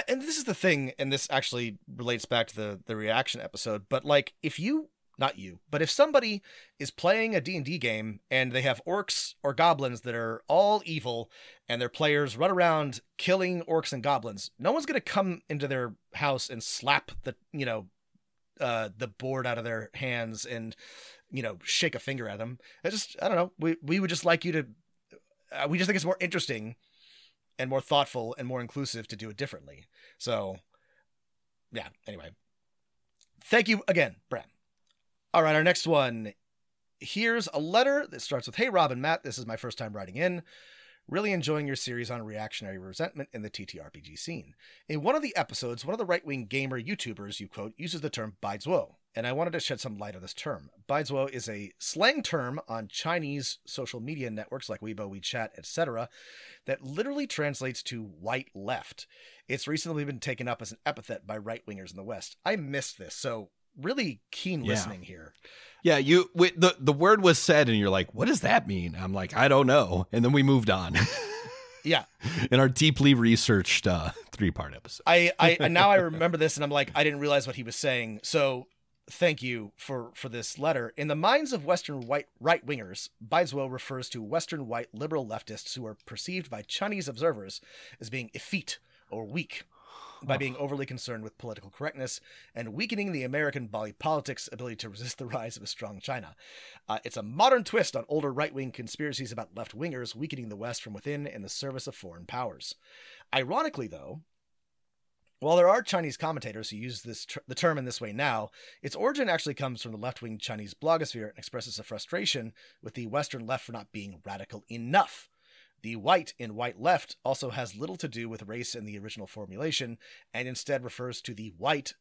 Speaker 3: And this is the thing, and this actually relates back to the the reaction episode. But like, if you not you, but if somebody is playing a D&D game and they have orcs or goblins that are all evil and their players run around killing orcs and goblins, no one's going to come into their house and slap the, you know, uh, the board out of their hands and, you know, shake a finger at them. I just, I don't know. We, we would just like you to, uh, we just think it's more interesting and more thoughtful and more inclusive to do it differently. So, yeah, anyway. Thank you again, Brad. All right, our next one. Here's a letter that starts with Hey, Rob and Matt, this is my first time writing in. Really enjoying your series on reactionary resentment in the TTRPG scene. In one of the episodes, one of the right wing gamer YouTubers you quote uses the term Baizuo, and I wanted to shed some light on this term. Baizuo is a slang term on Chinese social media networks like Weibo, WeChat, etc., that literally translates to white left. It's recently been taken up as an epithet by right wingers in the West. I missed this, so really keen yeah. listening here.
Speaker 2: Yeah, you the the word was said, and you're like, "What does that mean?" I'm like, "I don't know," and then we moved on.
Speaker 3: yeah,
Speaker 2: in our deeply researched uh, three part episode.
Speaker 3: I I now I remember this, and I'm like, I didn't realize what he was saying. So thank you for for this letter. In the minds of Western white right wingers, Baizuo refers to Western white liberal leftists who are perceived by Chinese observers as being effete or weak by being overly concerned with political correctness and weakening the American body politic's ability to resist the rise of a strong China. Uh, it's a modern twist on older right wing conspiracies about left wingers weakening the West from within in the service of foreign powers. Ironically, though, while there are Chinese commentators who use this ter- the term in this way now, its origin actually comes from the left-wing Chinese blogosphere and expresses a frustration with the Western left for not being radical enough. The white in white left also has little to do with race in the original formulation and instead refers to the white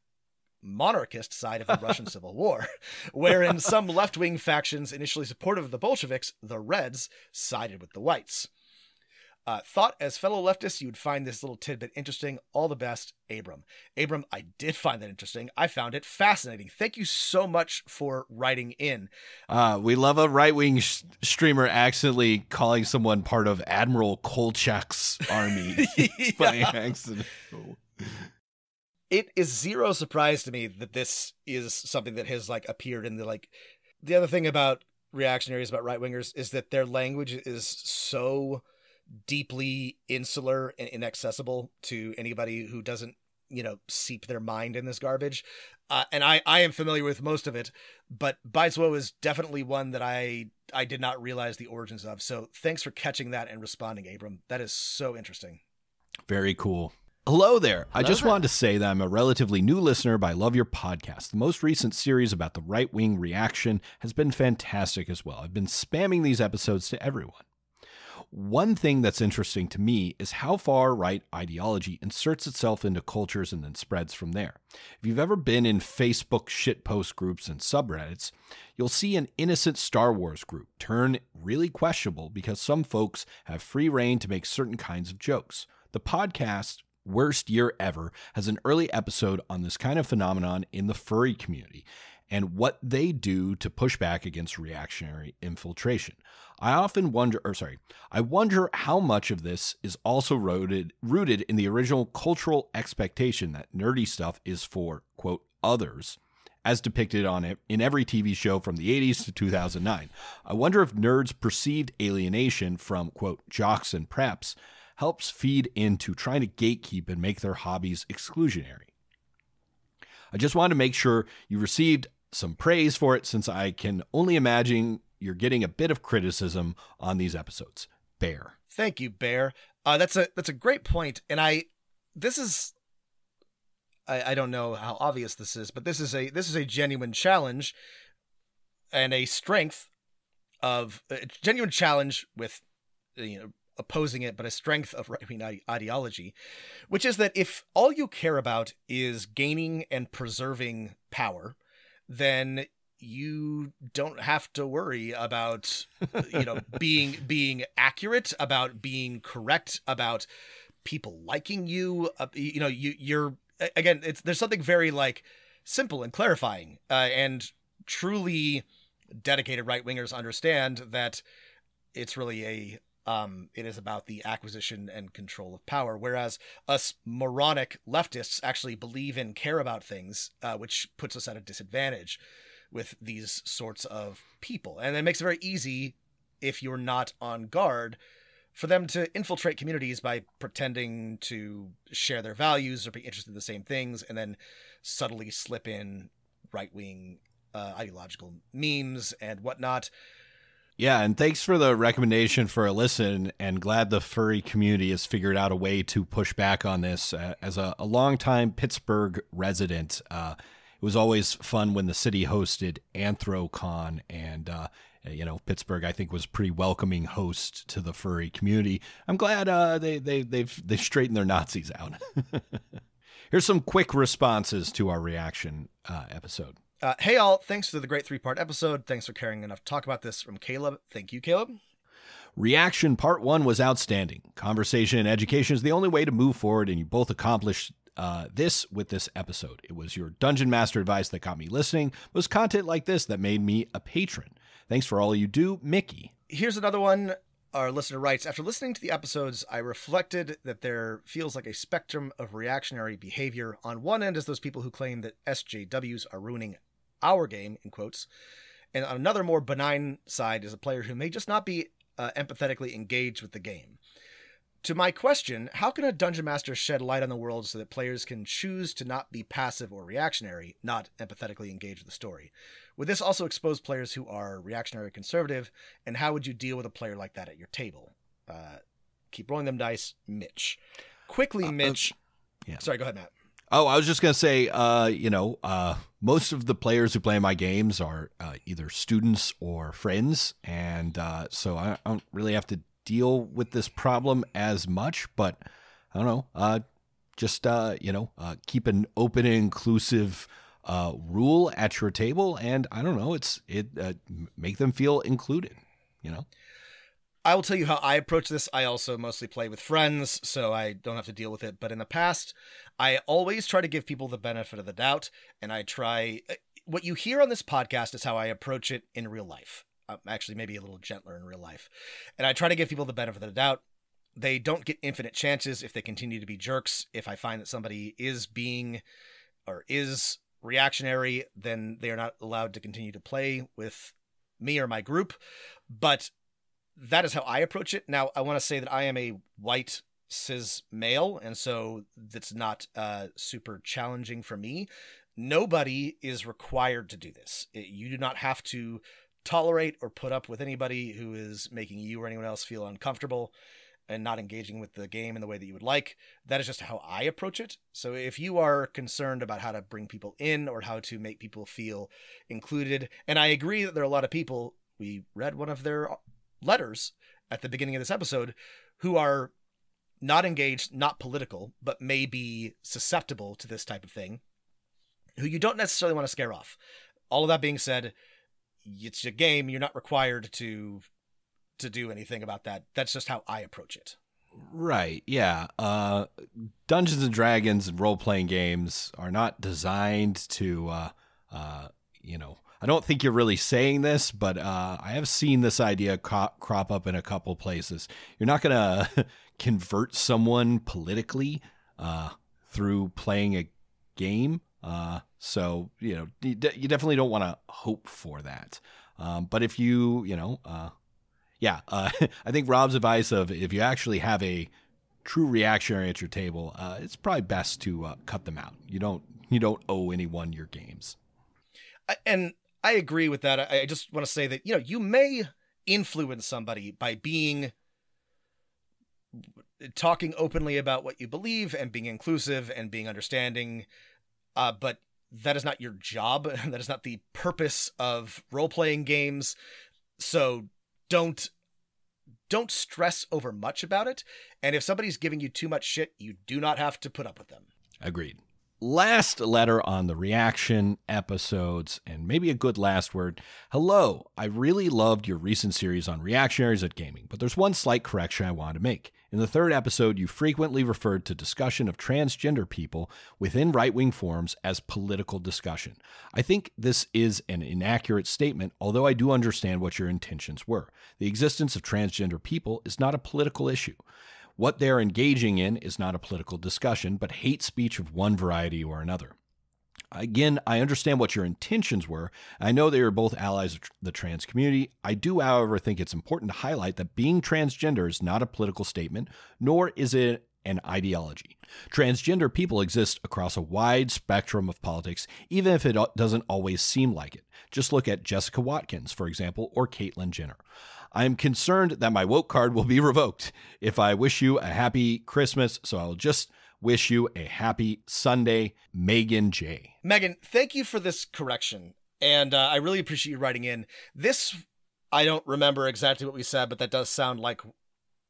Speaker 3: monarchist side of the Russian Civil War, wherein some left wing factions initially supportive of the Bolsheviks, the Reds, sided with the whites. Uh, thought as fellow leftists you would find this little tidbit interesting. All the best, Abram. Abram, I did find that interesting. I found it fascinating. Thank you so much for writing in.
Speaker 2: Uh, we love a right wing sh- streamer accidentally calling someone part of Admiral Kolchak's army by accident.
Speaker 3: It is zero surprise to me that this is something that has like appeared in the like. The other thing about reactionaries about right wingers is that their language is so deeply insular and inaccessible to anybody who doesn't you know seep their mind in this garbage uh, and i i am familiar with most of it but Baizuo is definitely one that i i did not realize the origins of so thanks for catching that and responding abram that is so interesting
Speaker 2: Very cool. Hello there. I just
Speaker 3: there.
Speaker 2: wanted to say that I'm a relatively new listener, but I love your podcast. The most recent series about the right wing reaction has been fantastic as well. I've been spamming these episodes to everyone. One thing that's interesting to me is how far right ideology inserts itself into cultures and then spreads from there. If you've ever been in Facebook shitpost groups and subreddits, you'll see an innocent Star Wars group turn really questionable because some folks have free reign to make certain kinds of jokes. The podcast Worst Year Ever has an early episode on this kind of phenomenon in the furry community and what they do to push back against reactionary infiltration. I often wonder, or sorry, I wonder how much of this is also rooted rooted in the original cultural expectation that nerdy stuff is for quote others, as depicted on it in every TV show from the 80s to 2009. I wonder if nerds' perceived alienation from quote jocks and preps helps feed into trying to gatekeep and make their hobbies exclusionary. I just wanted to make sure you received some praise for it since I can only imagine you're getting a bit of criticism on these episodes. Bear.
Speaker 3: Thank you, Bear. Uh, that's a that's a great point, and I this is I, I don't know how obvious this is, but this is a this is a genuine challenge and a strength of a genuine challenge with you know opposing it, but a strength of right wing ideology, which is that if all you care about is gaining and preserving power, then you don't have to worry about you know being being accurate about being correct about people liking you. Uh, you know you you're again it's there's something very like simple and clarifying uh, and truly dedicated right wingers understand that it's really a um, it is about the acquisition and control of power whereas us moronic leftists actually believe and care about things uh, which puts us at a disadvantage with these sorts of people. And it makes it very easy if you're not on guard for them to infiltrate communities by pretending to share their values or be interested in the same things and then subtly slip in right wing uh, ideological memes and whatnot.
Speaker 2: Yeah, and thanks for the recommendation for a listen. And glad the furry community has figured out a way to push back on this. Uh, as a, a longtime Pittsburgh resident, uh, it was always fun when the city hosted Anthrocon and uh, you know Pittsburgh I think was pretty welcoming host to the furry community. I'm glad uh, they they they've they've straightened their Nazis out. Here's some quick responses to our reaction uh, episode.
Speaker 3: Uh, hey all, thanks for the great three part episode. Thanks for caring enough to talk about this from Caleb. Thank you, Caleb.
Speaker 2: Reaction part one was outstanding. Conversation and education is the only way to move forward, and you both accomplished uh, this with this episode. It was your dungeon master advice that got me listening. It was content like this that made me a patron. Thanks for all you do, Mickey.
Speaker 3: Here's another one. Our listener writes After listening to the episodes, I reflected that there feels like a spectrum of reactionary behavior. On one end is those people who claim that SJWs are ruining our game, in quotes. And on another more benign side is a player who may just not be uh, empathetically engaged with the game. To my question, how can a dungeon master shed light on the world so that players can choose to not be passive or reactionary, not empathetically engage with the story? Would this also expose players who are reactionary or conservative? And how would you deal with a player like that at your table? Uh, keep rolling them dice, Mitch. Quickly,
Speaker 2: Uh, uh,
Speaker 3: Mitch.
Speaker 2: yeah.
Speaker 3: Sorry, go ahead, Matt.
Speaker 2: Oh, I was just gonna say, uh, you know, uh, most of the players who play my games are uh, either students or friends, and uh, so I don't really have to deal with this problem as much. But I don't know, uh, just uh, you know, keep an open and inclusive rule at your table, and I don't know, it's it make them feel included. You know.
Speaker 3: I will tell you how I approach this. I also mostly play with friends, so I don't have to deal with it. But in the past, I always try to give people the benefit of the doubt, and I try. uh, What you hear on this podcast is how I approach it in real life. I'm actually maybe a little gentler in real life, and I try to give people the benefit of the doubt. They don't get infinite chances if they continue to be jerks. If I find that somebody is being or is reactionary, then they are not allowed to continue to play with me or my group. But that is how I approach it. Now, I want to say that I am a white cis male, and so that's not uh, super challenging for me. Nobody is required to do this. It- you do not have to tolerate or put up with anybody who is making you or anyone else feel uncomfortable. and not engaging with the game in the way that you would like. That is just how I approach it. So if you are concerned about how to bring people in or how to make people feel included, and I agree that there are a lot of people, we read one of their letters at the beginning of this episode, who are not engaged, not political, but may be susceptible to this type of thing, who you don't necessarily want to scare off. All of that being said, it's a game. You're not required to to do anything about that. That's just how I approach it.
Speaker 2: Right. Yeah. Uh, Dungeons and Dragons and role playing games are not designed to, uh, uh, you know, I don't think you're really saying this, but uh, I have seen this idea crop, crop up in a couple places. You're not going to convert someone politically uh, through playing a game. Uh, so, you know, you, de- you definitely don't want to hope for that. Um, but if you, you know, uh, yeah, uh, I think Rob's advice of if you actually have a true reactionary at your table, uh, it's probably best to cut them out. You don't you don't owe anyone your games.
Speaker 3: And I agree with that. I, I just want to say that you know you may influence somebody by being talking openly about what you believe and being inclusive and being understanding, uh, but that is not your job. that is not the purpose of role playing games. So don't don't stress over much about it. And if somebody's giving you too much shit, you do not have to put up with them.
Speaker 2: Agreed. Last letter on the reaction episodes, and maybe a good last word. Hello, I really loved your recent series on reactionaries at gaming, but there's one slight correction I want to make. In the third episode, you frequently referred to discussion of transgender people within right wing forums as political discussion. I think this is an inaccurate statement, although I do understand what your intentions were. The existence of transgender people is not a political issue. What they're engaging in is not a political discussion, but hate speech of one variety or another. Again, I understand what your intentions were. I know they are both allies of the trans community. I do, however, think it's important to highlight that being transgender is not a political statement, nor is it an ideology. Transgender people exist across a wide spectrum of politics, even if it doesn't always seem like it. Just look at Jessica Watkins, for example, or Caitlyn Jenner. I am concerned that my woke card will be revoked if I wish you a happy Christmas, so I'll just wish you a happy Sunday, Megan J.
Speaker 3: Megan, thank you for this correction. And uh, I really appreciate you writing in. This, I don't remember exactly what we said, but that does sound like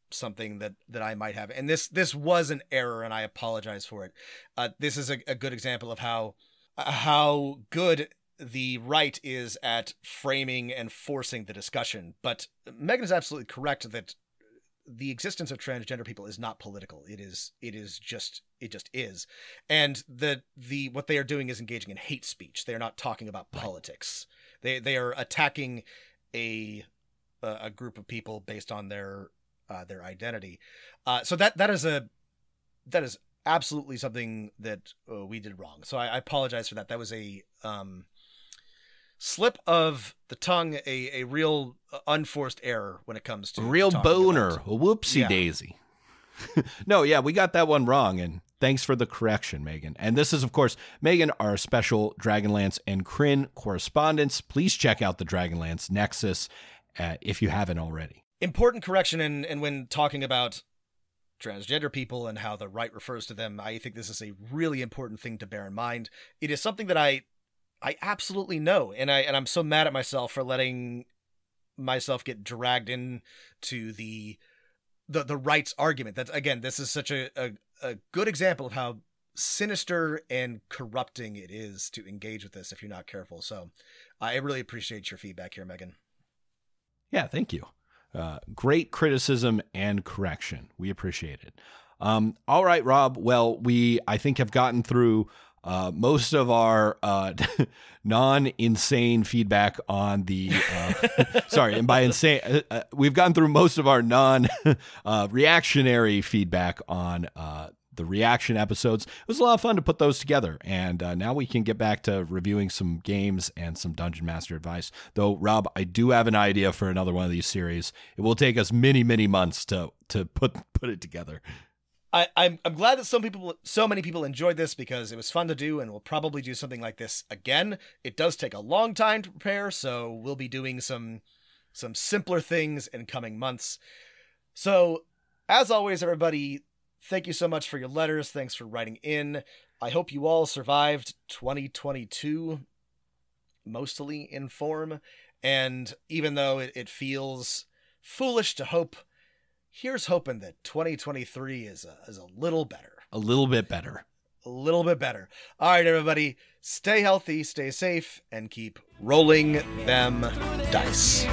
Speaker 3: something that that I might have. And this this was an error, and I apologize for it. Uh, this is a, a good example of how how good the right is at framing and forcing the discussion. But Megan is absolutely correct that the existence of transgender people is not political. It is it is just it just is. And the the what they are doing is engaging in hate speech. They are not talking about politics. They they are attacking a a group of people based on their uh, their identity. Uh, so that that is a that is absolutely something that uh, we did wrong. So I, I, apologize for that. That was a um, slip of the tongue, a, a real uh, unforced error when it comes to
Speaker 2: real boner, about. a whoopsie yeah. daisy. no, yeah, we got that one wrong, and thanks for the correction, Megan. And this is, of course, Megan, our special Dragonlance and Krynn correspondence. Please check out the Dragonlance Nexus uh, if you haven't already.
Speaker 3: Important correction, and and when talking about transgender people and how the right refers to them, I think this is a really important thing to bear in mind. It is something that I I absolutely know, and I and I'm so mad at myself for letting myself get dragged into the the the rights argument. That again, this is such a, a, a good example of how sinister and corrupting it is to engage with this if you're not careful. So I really appreciate your feedback here, Megan.
Speaker 2: Yeah, thank you. Uh, great criticism and correction. We appreciate it. Um, all right, Rob. Well, we I think have gotten through uh, most of our uh, non-insane feedback on the uh, sorry, and by insane, uh, uh, we've gone through most of our non-reactionary feedback on the reaction episodes. It was a lot of fun to put those together, and now we can get back to reviewing some games and some Dungeon Master advice. Though, Rob, I do have an idea for another one of these series. It will take us many, many months to to put put it together.
Speaker 3: I, I'm I'm glad that some people, so many people enjoyed this because it was fun to do, and we'll probably do something like this again. It does take a long time to prepare, so we'll be doing some some simpler things in coming months. So As always, everybody, thank you so much for your letters. Thanks for writing in. I hope you all survived 2022 mostly in form. And even though it, it feels foolish to hope, here's hoping that 2023 is a, is a little better.
Speaker 2: A little bit better.
Speaker 3: A little bit better. All right, everybody, stay healthy, stay safe, and keep rolling them dice.